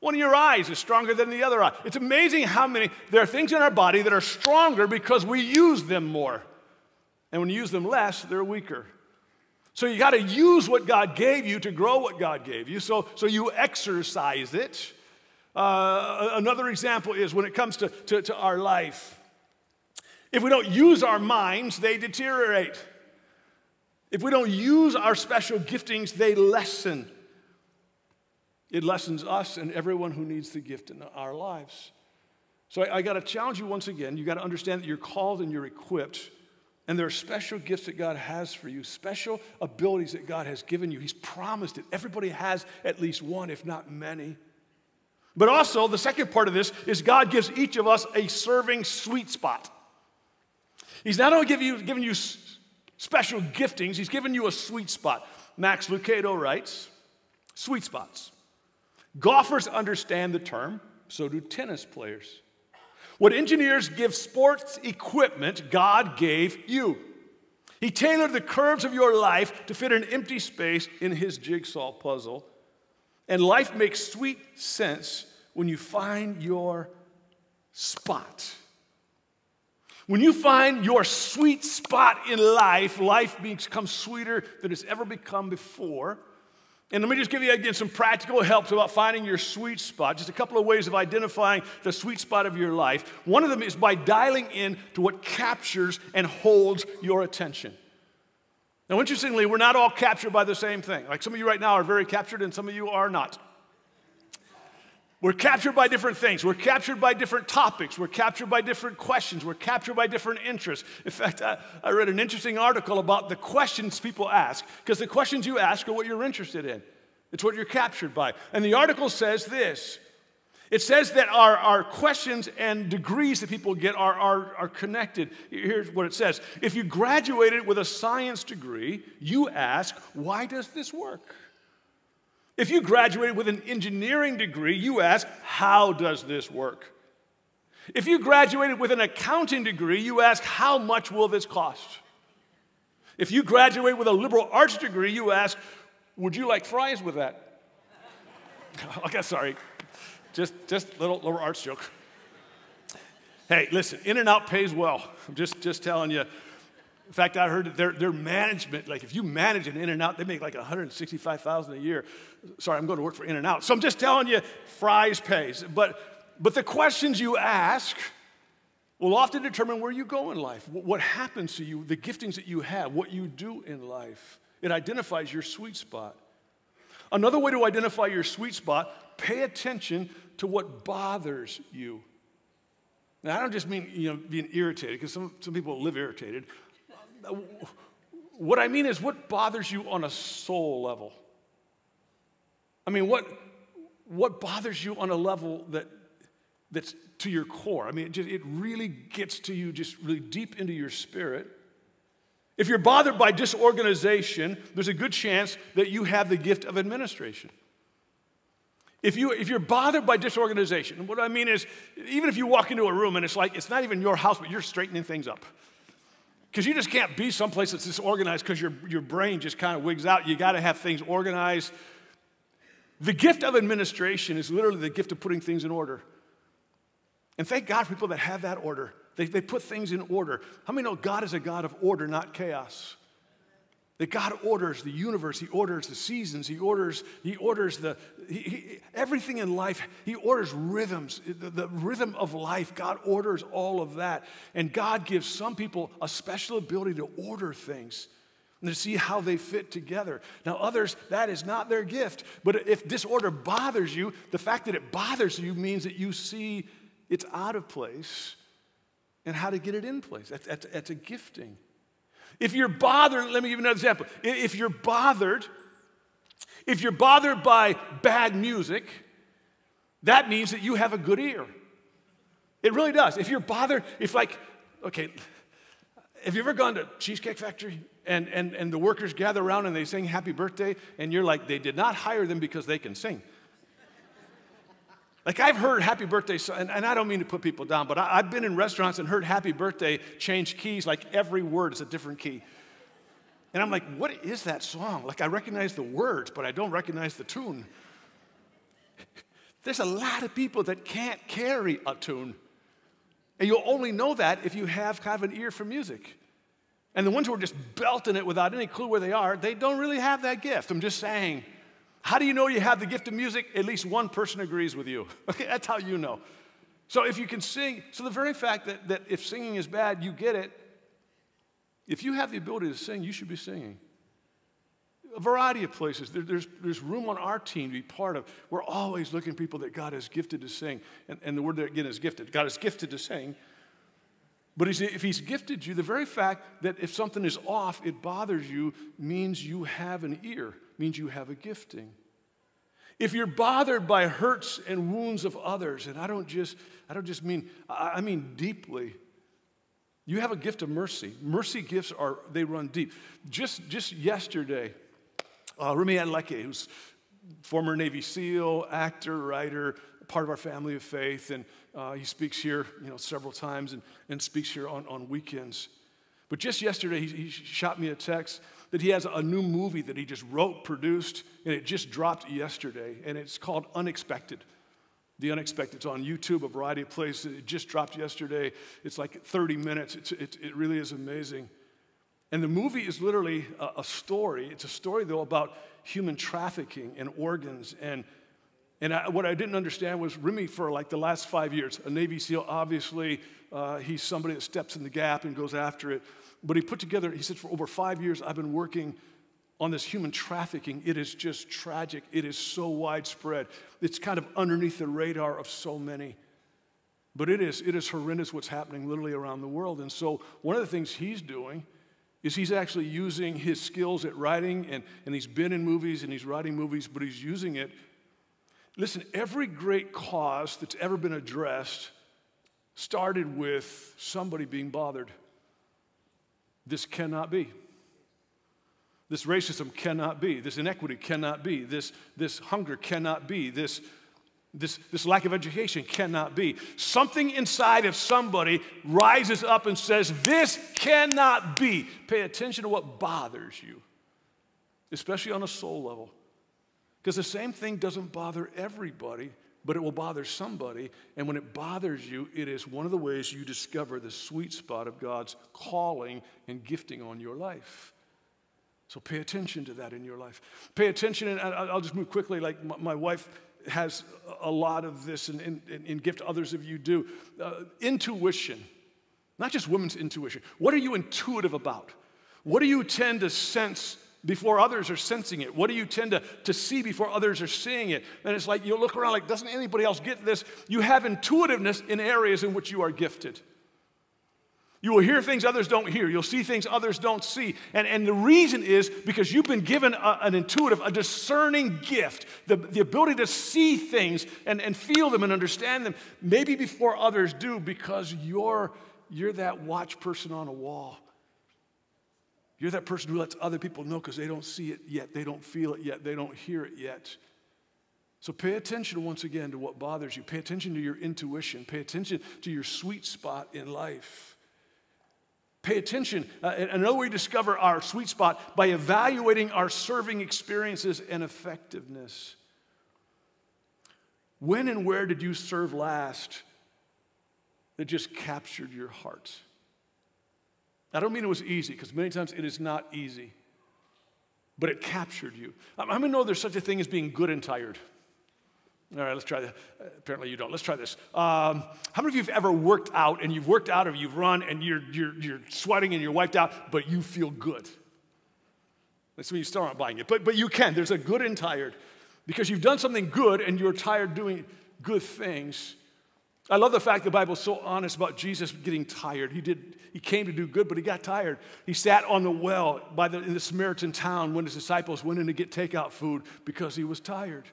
S3: One of your eyes is stronger than the other eye. It's amazing how many, there are things in our body that are stronger because we use them more. And when you use them less, they're weaker. So you got to use what God gave you to grow what God gave you. So, so you exercise it. Uh, another example is when it comes to, to, to our life. If we don't use our minds, they deteriorate. If we don't use our special giftings, they lessen. It lessens us and everyone who needs the gift in our lives. So I, I got to challenge you once again. You got to understand that you're called and you're equipped and there are special gifts that God has for you, special abilities that God has given you. He's promised it. Everybody has at least one, if not many. But also, the second part of this is God gives each of us a serving sweet spot. He's not only giving you, giving you special giftings, He's given you a sweet spot. Max Lucado writes sweet spots. Golfers understand the term, so do tennis players. What engineers give sports equipment, God gave you. He tailored the curves of your life to fit an empty space in His jigsaw puzzle. And life makes sweet sense when you find your spot. When you find your sweet spot in life, life becomes sweeter than it's ever become before. And let me just give you again some practical helps about finding your sweet spot. Just a couple of ways of identifying the sweet spot of your life. One of them is by dialing in to what captures and holds your attention. Now, interestingly, we're not all captured by the same thing. Like some of you right now are very captured, and some of you are not. We're captured by different things. We're captured by different topics. We're captured by different questions. We're captured by different interests. In fact, I, I read an interesting article about the questions people ask, because the questions you ask are what you're interested in. It's what you're captured by. And the article says this it says that our, our questions and degrees that people get are, are, are connected. Here's what it says If you graduated with a science degree, you ask, why does this work? If you graduated with an engineering degree, you ask, how does this work? If you graduated with an accounting degree, you ask, how much will this cost? If you graduate with a liberal arts degree, you ask, would you like fries with that? okay, sorry. Just, just little, little arts joke. Hey, listen, In-N-Out pays well. I'm just, just telling you. In fact, I heard that their, their management, like if you manage an In-N-Out, they make like 165000 a year. Sorry, I'm going to work for In-N-Out. So I'm just telling you, fries pays. But, but the questions you ask will often determine where you go in life, what happens to you, the giftings that you have, what you do in life. It identifies your sweet spot. Another way to identify your sweet spot, pay attention to what bothers you. Now, I don't just mean you know, being irritated, because some, some people live irritated. Uh, what I mean is what bothers you on a soul level. I mean, what, what bothers you on a level that, that's to your core? I mean, it, just, it really gets to you just really deep into your spirit. If you're bothered by disorganization, there's a good chance that you have the gift of administration. If, you, if you're bothered by disorganization, what I mean is, even if you walk into a room and it's like, it's not even your house, but you're straightening things up. Because you just can't be someplace that's disorganized because your, your brain just kind of wigs out. You got to have things organized. The gift of administration is literally the gift of putting things in order. And thank God for people that have that order. They, they put things in order. How many know God is a God of order, not chaos? That God orders the universe, He orders the seasons, He orders, He orders the he, he, everything in life, He orders rhythms, the, the rhythm of life. God orders all of that. And God gives some people a special ability to order things and to see how they fit together. Now, others, that is not their gift. But if disorder bothers you, the fact that it bothers you means that you see it's out of place and how to get it in place. That's, that's, that's a gifting. If you're bothered, let me give you another example. If you're bothered, if you're bothered by bad music, that means that you have a good ear. It really does. If you're bothered, if like, okay, have you ever gone to Cheesecake Factory and, and, and the workers gather around and they sing happy birthday and you're like, they did not hire them because they can sing. Like I've heard happy birthday, and, and I don't mean to put people down, but I, have been in restaurants and heard happy birthday change keys, like every word is a different key. And I'm like, what is that song? Like I recognize the words, but I don't recognize the tune. There's a lot of people that can't carry a tune. And you'll only know that if you have kind of an ear for music. And the ones who are just belting it without any clue where they are, they don't really have that gift. I'm just saying. How do you know you have the gift of music? At least one person agrees with you. Okay, that's how you know. So if you can sing, so the very fact that, that if singing is bad, you get it. If you have the ability to sing, you should be singing. A variety of places. There, there's, there's room on our team to be part of. We're always looking people that God has gifted to sing. And, and the word there again is gifted. God is gifted to sing. But if he's gifted you, the very fact that if something is off, it bothers you, means you have an ear means you have a gifting. If you're bothered by hurts and wounds of others, and I don't just, I don't just mean, I mean deeply, you have a gift of mercy. Mercy gifts are, they run deep. Just, just yesterday, uh, Remi Adeleke, who's former Navy SEAL, actor, writer, part of our family of faith, and uh, he speaks here, you know, several times and, and speaks here on, on weekends. But just yesterday, he, he shot me a text that he has a new movie that he just wrote, produced, and it just dropped yesterday, and it's called Unexpected. The Unexpected. It's on YouTube, a variety of places. It just dropped yesterday. It's like 30 minutes. It's, it, it really is amazing. And the movie is literally a, a, story. It's a story, though, about human trafficking and organs. And, and I, what I didn't understand was Remi, for like the last five years, a Navy SEAL, obviously, uh, he's somebody that steps in the gap and goes after it. But he put together, he said, for over five years, I've been working on this human trafficking. It is just tragic. It is so widespread. It's kind of underneath the radar of so many. But it is, it is horrendous what's happening literally around the world. And so, one of the things he's doing is he's actually using his skills at writing, and, and he's been in movies and he's writing movies, but he's using it. Listen, every great cause that's ever been addressed started with somebody being bothered. This cannot be. This racism cannot be. This inequity cannot be. This, this hunger cannot be. This, this, this lack of education cannot be. Something inside of somebody rises up and says, This cannot be. Pay attention to what bothers you, especially on a soul level. Because the same thing doesn't bother everybody, but it will bother somebody. And when it bothers you, it is one of the ways you discover the sweet spot of God's calling and gifting on your life. So pay attention to that in your life. Pay attention, and I'll just move quickly. Like my wife has a lot of this, and, and gift others of you do. Uh, intuition, not just women's intuition. What are you intuitive about? What do you tend to sense before others are sensing it? What do you tend to, to see before others are seeing it? And it's like you look around like, doesn't anybody else get this? You have intuitiveness in areas in which you are gifted. You will hear things others don't hear. You'll see things others don't see. And, and the reason is because you've been given a, an intuitive, a discerning gift, the, the ability to see things and, and feel them and understand them, maybe before others do, because you're, you're that watch person on a wall. You're that person who lets other people know because they don't see it yet, they don't feel it yet, they don't hear it yet. So pay attention once again to what bothers you. Pay attention to your intuition. Pay attention to your sweet spot in life. Pay attention. Uh, another way we discover our sweet spot by evaluating our serving experiences and effectiveness. When and where did you serve last that just captured your heart? I don't mean it was easy, because many times it is not easy, but it captured you. I'm to know there's such a thing as being good and tired. All right, let's try that. Apparently, you don't. Let's try this. Um, how many of you have ever worked out and you've worked out or you've run and you're, you're, you're sweating and you're wiped out, but you feel good? That's when you still aren't buying it. But, but you can. There's a good and tired because you've done something good and you're tired doing good things. I love the fact the Bible's so honest about Jesus getting tired. He did. He came to do good, but he got tired. He sat on the well by the, in the Samaritan town when his disciples went in to get takeout food because he was tired.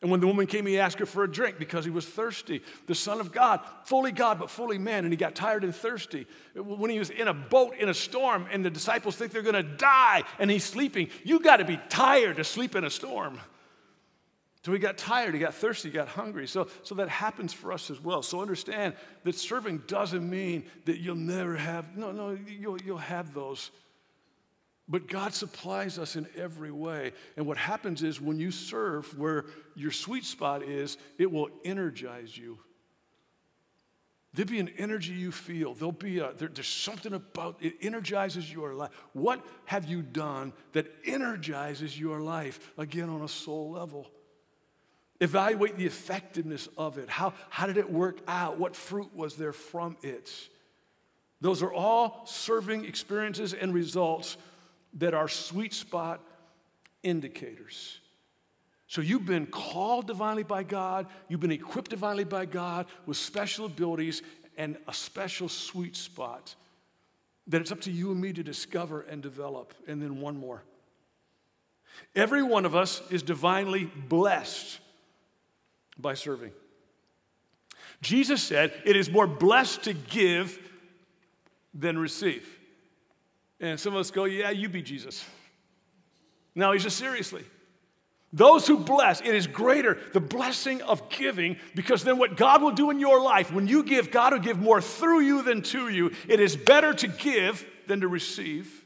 S3: And when the woman came, he asked her for a drink because he was thirsty. The Son of God, fully God, but fully man, and he got tired and thirsty. When he was in a boat in a storm and the disciples think they're going to die and he's sleeping, you got to be tired to sleep in a storm. So he got tired, he got thirsty, he got hungry. So, so that happens for us as well. So understand that serving doesn't mean that you'll never have, no, no, you'll, you'll have those but God supplies us in every way. And what happens is when you serve where your sweet spot is, it will energize you. There'll be an energy you feel. There'll be a, there, there's something about it energizes your life. What have you done that energizes your life? Again, on a soul level. Evaluate the effectiveness of it. How, how did it work out? What fruit was there from it? Those are all serving experiences and results that are sweet spot indicators. So you've been called divinely by God, you've been equipped divinely by God with special abilities and a special sweet spot that it's up to you and me to discover and develop. And then one more. Every one of us is divinely blessed by serving. Jesus said, It is more blessed to give than receive. And some of us go, Yeah, you be Jesus. Now, he's just seriously. Those who bless, it is greater the blessing of giving because then what God will do in your life, when you give, God will give more through you than to you. It is better to give than to receive.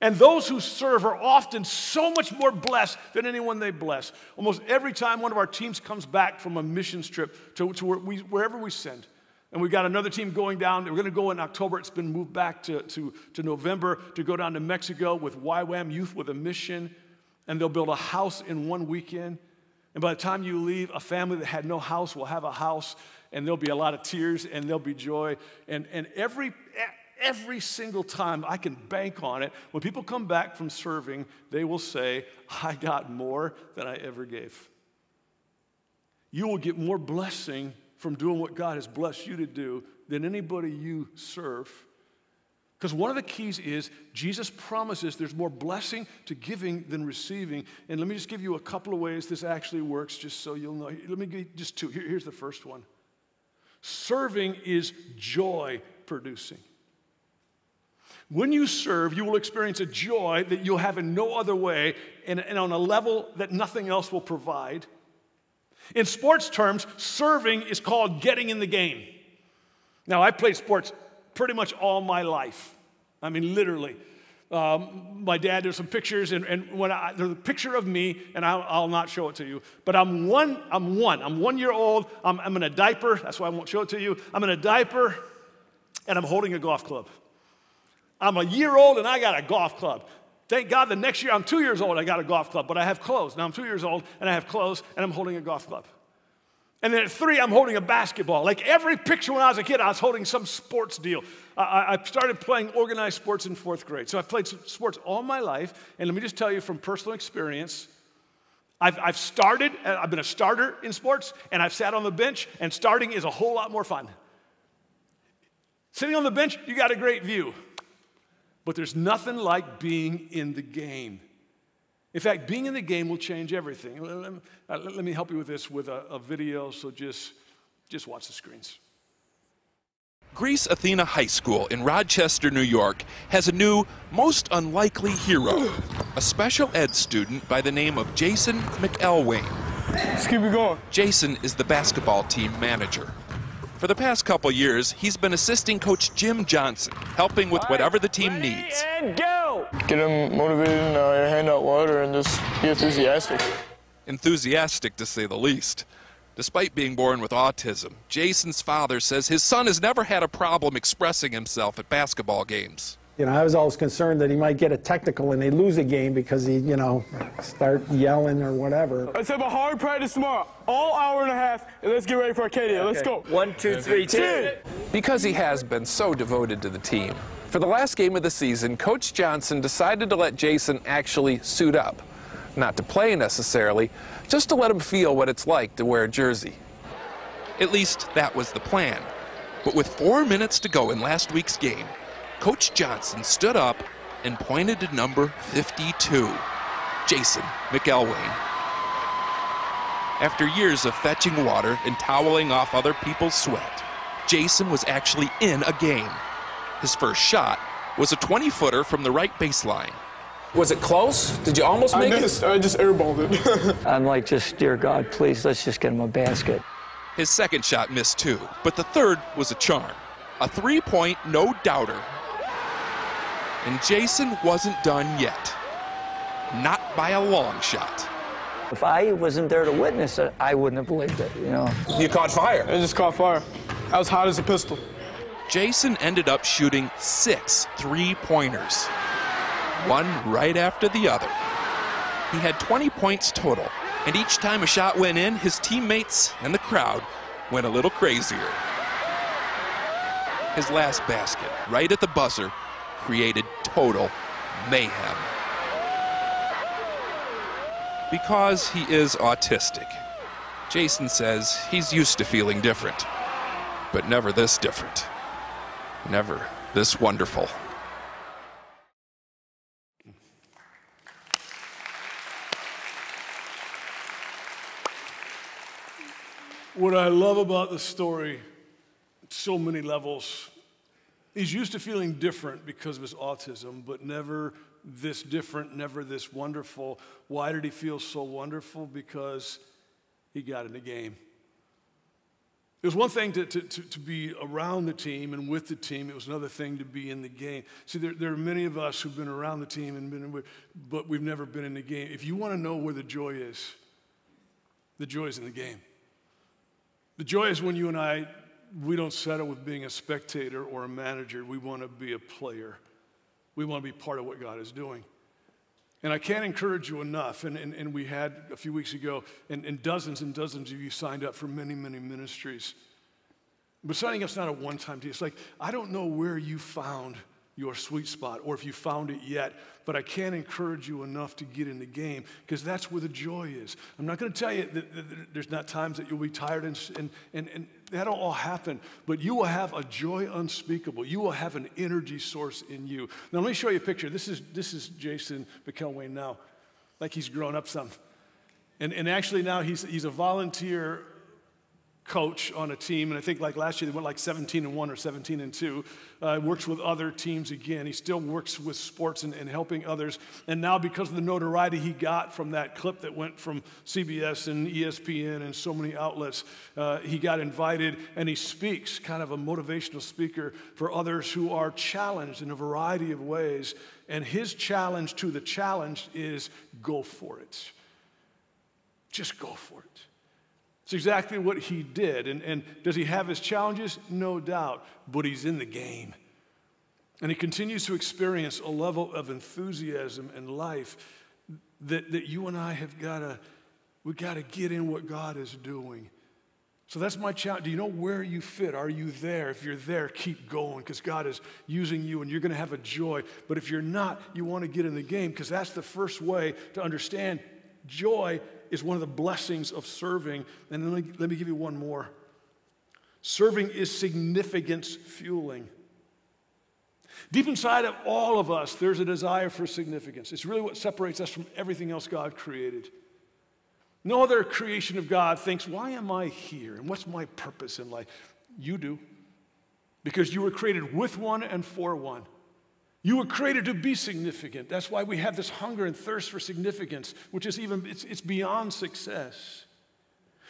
S3: And those who serve are often so much more blessed than anyone they bless. Almost every time one of our teams comes back from a mission trip to, to where we, wherever we send, and we've got another team going down. We're going to go in October. It's been moved back to, to, to November to go down to Mexico with YWAM Youth with a Mission. And they'll build a house in one weekend. And by the time you leave, a family that had no house will have a house. And there'll be a lot of tears and there'll be joy. And, and every, every single time I can bank on it, when people come back from serving, they will say, I got more than I ever gave. You will get more blessing from doing what God has blessed you to do than anybody you serve. Because one of the keys is Jesus promises there's more blessing to giving than receiving. And let me just give you a couple of ways this actually works, just so you'll know. Let me give you just two. Here- here's the first one serving is joy producing. When you serve, you will experience a joy that you'll have in no other way and, and on a level that nothing else will provide. In sports terms, serving is called getting in the game. Now, I played sports pretty much all my life. I mean, literally. Um, my dad, there's some pictures, and, and when I, there's a picture of me, and I'll, I'll, not show it to you, but I'm one, I'm one, I'm one year old, I'm, I'm in a diaper, that's why I won't show it to you. I'm in a diaper, and I'm holding a golf club. I'm a year old, and I got a golf club. Thank God the next year I'm two years old, I got a golf club, but I have clothes. Now I'm two years old, and I have clothes, and I'm holding a golf club. And then at three, I'm holding a basketball. Like every picture when I was a kid, I was holding some sports deal. I, I started playing organized sports in fourth grade. So I've played sports all my life. And let me just tell you from personal experience, I've, I've started, uh, I've been a starter in sports, and I've sat on the bench, and starting is a whole lot more fun. Sitting on the bench, you got a great view. But there's nothing like being in the game. In fact, being in the game will change everything. Let me, let me help you with this with a, a video, so just, just watch the screens.
S8: Greece Athena High School in Rochester, New York has a new, most unlikely hero, a special ed student by the name of Jason McElwain.
S9: Let's keep it going.
S8: Jason is the basketball team manager. For the past couple years, he's been assisting coach Jim Johnson, helping with whatever the team needs.
S9: And go! Get them motivated and uh, hand out water and just be enthusiastic.
S8: Enthusiastic, to say the least. Despite being born with autism, Jason's father says his son has never had a problem expressing himself at basketball games.
S10: You know, I was always concerned that he might get a technical and they lose a game because he, you know, start yelling or whatever.
S9: Let's have a hard practice tomorrow, all hour and a half, and let's get ready for Arcadia. Let's go.
S11: One, two, three, two.
S12: Because he has been so devoted to the team, for the last game of the season, Coach Johnson decided to let Jason actually suit up. Not to play necessarily, just to let him feel what it's like to wear a jersey.
S8: At least that was the plan. But with four minutes to go in last week's game, Coach Johnson stood up and pointed to number 52, Jason McElwain. After years of fetching water and toweling off other people's sweat, Jason was actually in a game. His first shot was a 20 footer from the right baseline.
S12: Was it close? Did you almost make
S9: I just, it? I just airballed it.
S11: I'm like, just, dear God, please, let's just get him a basket.
S8: His second shot missed too, but the third was a charm. A three point no doubter and Jason wasn't done yet. Not by a long shot.
S11: If I wasn't there to witness it, I wouldn't have believed it, you know.
S12: You caught fire.
S9: I just caught fire. I was hot as a pistol.
S8: Jason ended up shooting six three-pointers, one right after the other. He had 20 points total, and each time a shot went in, his teammates and the crowd went a little crazier. His last basket, right at the buzzer, created total mayhem. Because he is autistic, Jason says he's used to feeling different, but never this different. Never this wonderful.
S3: What I love about the story, so many levels, He's used to feeling different because of his autism, but never this different, never this wonderful. Why did he feel so wonderful? Because he got in the game. It was one thing to, to, to, to, be around the team and with the team. It was another thing to be in the game. See, there, there are many of us who've been around the team, and been, but we've never been in the game. If you want to know where the joy is, the joy is in the game. The joy is when you and I we don't settle with being a spectator or a manager. We want to be a player. We want to be part of what God is doing. And I can't encourage you enough. And, and, and we had a few weeks ago, and, and dozens and dozens of you signed up for many, many ministries. But signing up's not a one time deal. It's like, I don't know where you found your sweet spot or if you found it yet. But I can't encourage you enough to get in the game because that's where the joy is. I'm not going to tell you that, that, that there's not times that you'll be tired and, and, and, and that'll all happen, but you will have a joy unspeakable. You will have an energy source in you. Now, let me show you a picture. This is, this is Jason McElwain now, like he's grown up some. And, and actually, now he's, he's a volunteer coach on a team, and I think like last year they went like 17 and 1 or 17 and 2. Uh, works with other teams again. He still works with sports and, and, helping others. And now, because of the notoriety he got from that clip that went from CBS and ESPN and so many outlets, uh, he got invited and he speaks, kind of a motivational speaker for others who are challenged in a variety of ways. And his challenge to the challenge is go for it. Just go for it. It's exactly what he did. And, and does he have his challenges? No doubt, but he's in the game. And he continues to experience a level of enthusiasm and life that, that you and I have got to, we got to get in what God is doing. So that's my challenge. Do you know where you fit? Are you there? If you're there, keep going because God is using you and you're going to have a joy. But if you're not, you want to get in the game because that's the first way to understand joy is one of the blessings of serving. And let me, let me give you one more. Serving is significance fueling. Deep inside of all of us, there's a desire for significance. It's really what separates us from everything else God created. No other creation of God thinks, why am I here? And what's my purpose in life? You do. Because you were created with one and for one. You were created to be significant. That's why we have this hunger and thirst for significance, which is even, it's, it's beyond success.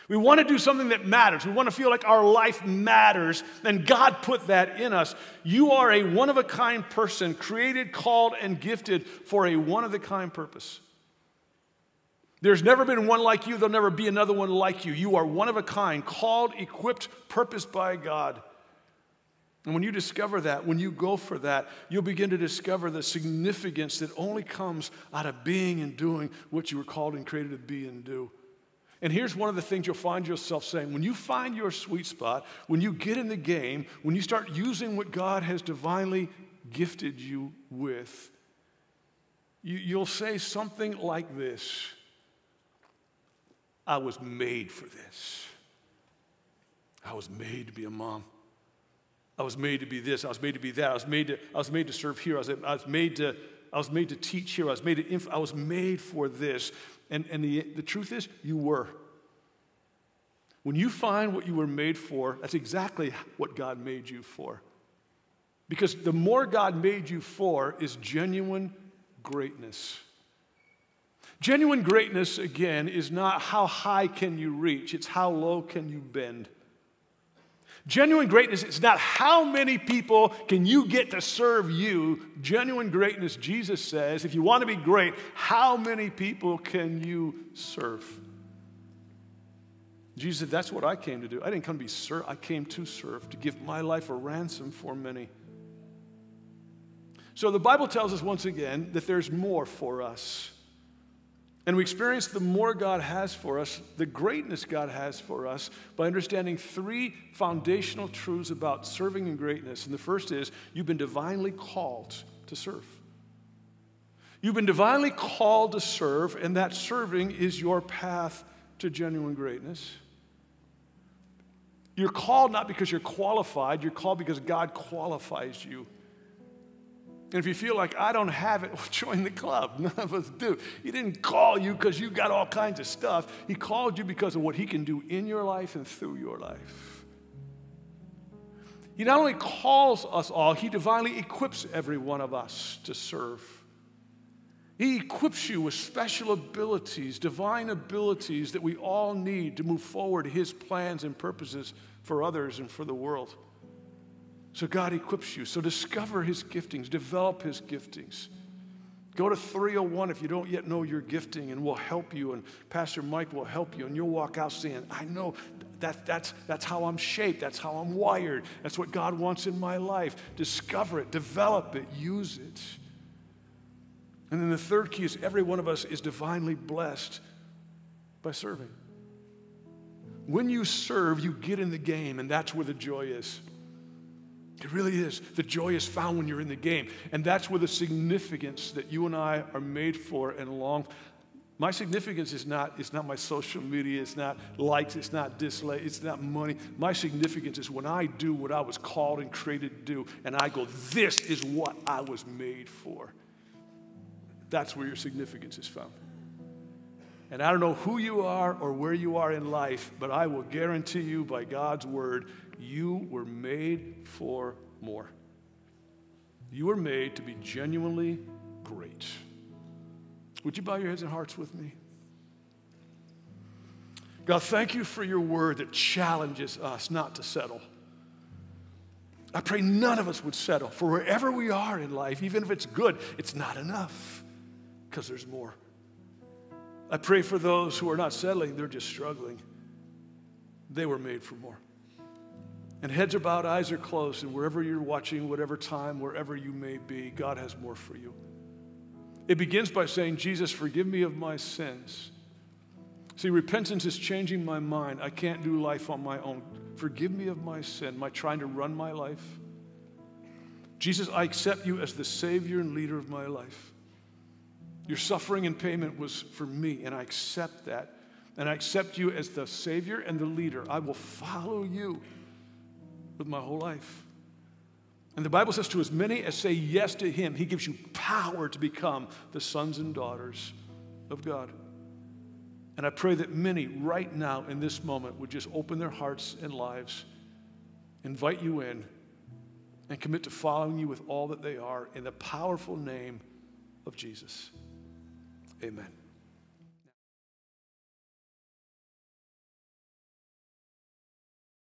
S3: We want to do something that matters. We want to feel like our life matters, and God put that in us. You are a one of a kind person, created, called, and gifted for a one of a kind purpose. There's never been one like you, there'll never be another one like you. You are one of a kind, called, equipped, purposed by God. And when you discover that, when you go for that, you'll begin to discover the significance that only comes out of being and doing what you were called and created to be and do. And here's one of the things you'll find yourself saying when you find your sweet spot, when you get in the game, when you start using what God has divinely gifted you with, you, will say something like this I was made for this. I was made to be a mom. I was made to be this. I was made to be that. I was made to, I was made to serve here. I was, I was made to, I was made to teach here. I was made to, inf- I was made for this. And, and the, the truth is, you were. When you find what you were made for, that's exactly what God made you for. Because the more God made you for is genuine greatness. Genuine greatness, again, is not how high can you reach, it's how low can you bend. Genuine greatness is not how many people can you get to serve you. Genuine greatness, Jesus says, if you want to be great, how many people can you serve? Jesus said, That's what I came to do. I didn't come to be served, I came to serve, to give my life a ransom for many. So the Bible tells us once again that there's more for us. And we experience the more God has for us, the greatness God has for us, by understanding three foundational truths about serving and greatness. And the first is you've been divinely called to serve. You've been divinely called to serve, and that serving is your path to genuine greatness. You're called not because you're qualified, you're called because God qualifies you. And if you feel like I don't have it, well, join the club. None of us do. He didn't call you because you got all kinds of stuff. He called you because of what He can do in your life and through your life. He not only calls us all, He divinely equips every one of us to serve. He equips you with special abilities, divine abilities that we all need to move forward His plans and purposes for others and for the world. So God equips you. So discover his giftings, develop his giftings. Go to 301 if you don't yet know your gifting, and we'll help you. And Pastor Mike will help you. And you'll walk out saying, I know that, that's, that's how I'm shaped. That's how I'm wired. That's what God wants in my life. Discover it, develop it, use it. And then the third key is every one of us is divinely blessed by serving. When you serve, you get in the game, and that's where the joy is. It really is. The joy is found when you're in the game. And that's where the significance that you and I are made for and long. My significance is not, it's not my social media, it's not likes, it's not dislikes, it's not money. My significance is when I do what I was called and created to do, and I go, this is what I was made for. That's where your significance is found. And I don't know who you are or where you are in life, but I will guarantee you by God's word, you were made for more. You were made to be genuinely great. Would you bow your heads and hearts with me? God, thank you for your word that challenges us not to settle. I pray none of us would settle for wherever we are in life, even if it's good, it's not enough because there's more. I pray for those who are not settling, they're just struggling. They were made for more. And heads are bowed, eyes are closed, and wherever you're watching, whatever time, wherever you may be, God has more for you. It begins by saying, Jesus, forgive me of my sins. See, repentance is changing my mind. I can't do life on my own. Forgive me of my sin, my trying to run my life. Jesus, I accept you as the Savior and leader of my life. Your suffering and payment was for me, and I accept that. And I accept you as the Savior and the leader. I will follow you with my whole life. And the Bible says to as many as say yes to Him, He gives you power to become the sons and daughters of God. And I pray that many right now in this moment would just open their hearts and lives, invite you in, and commit to following you with all that they are in the powerful name of Jesus. Amen.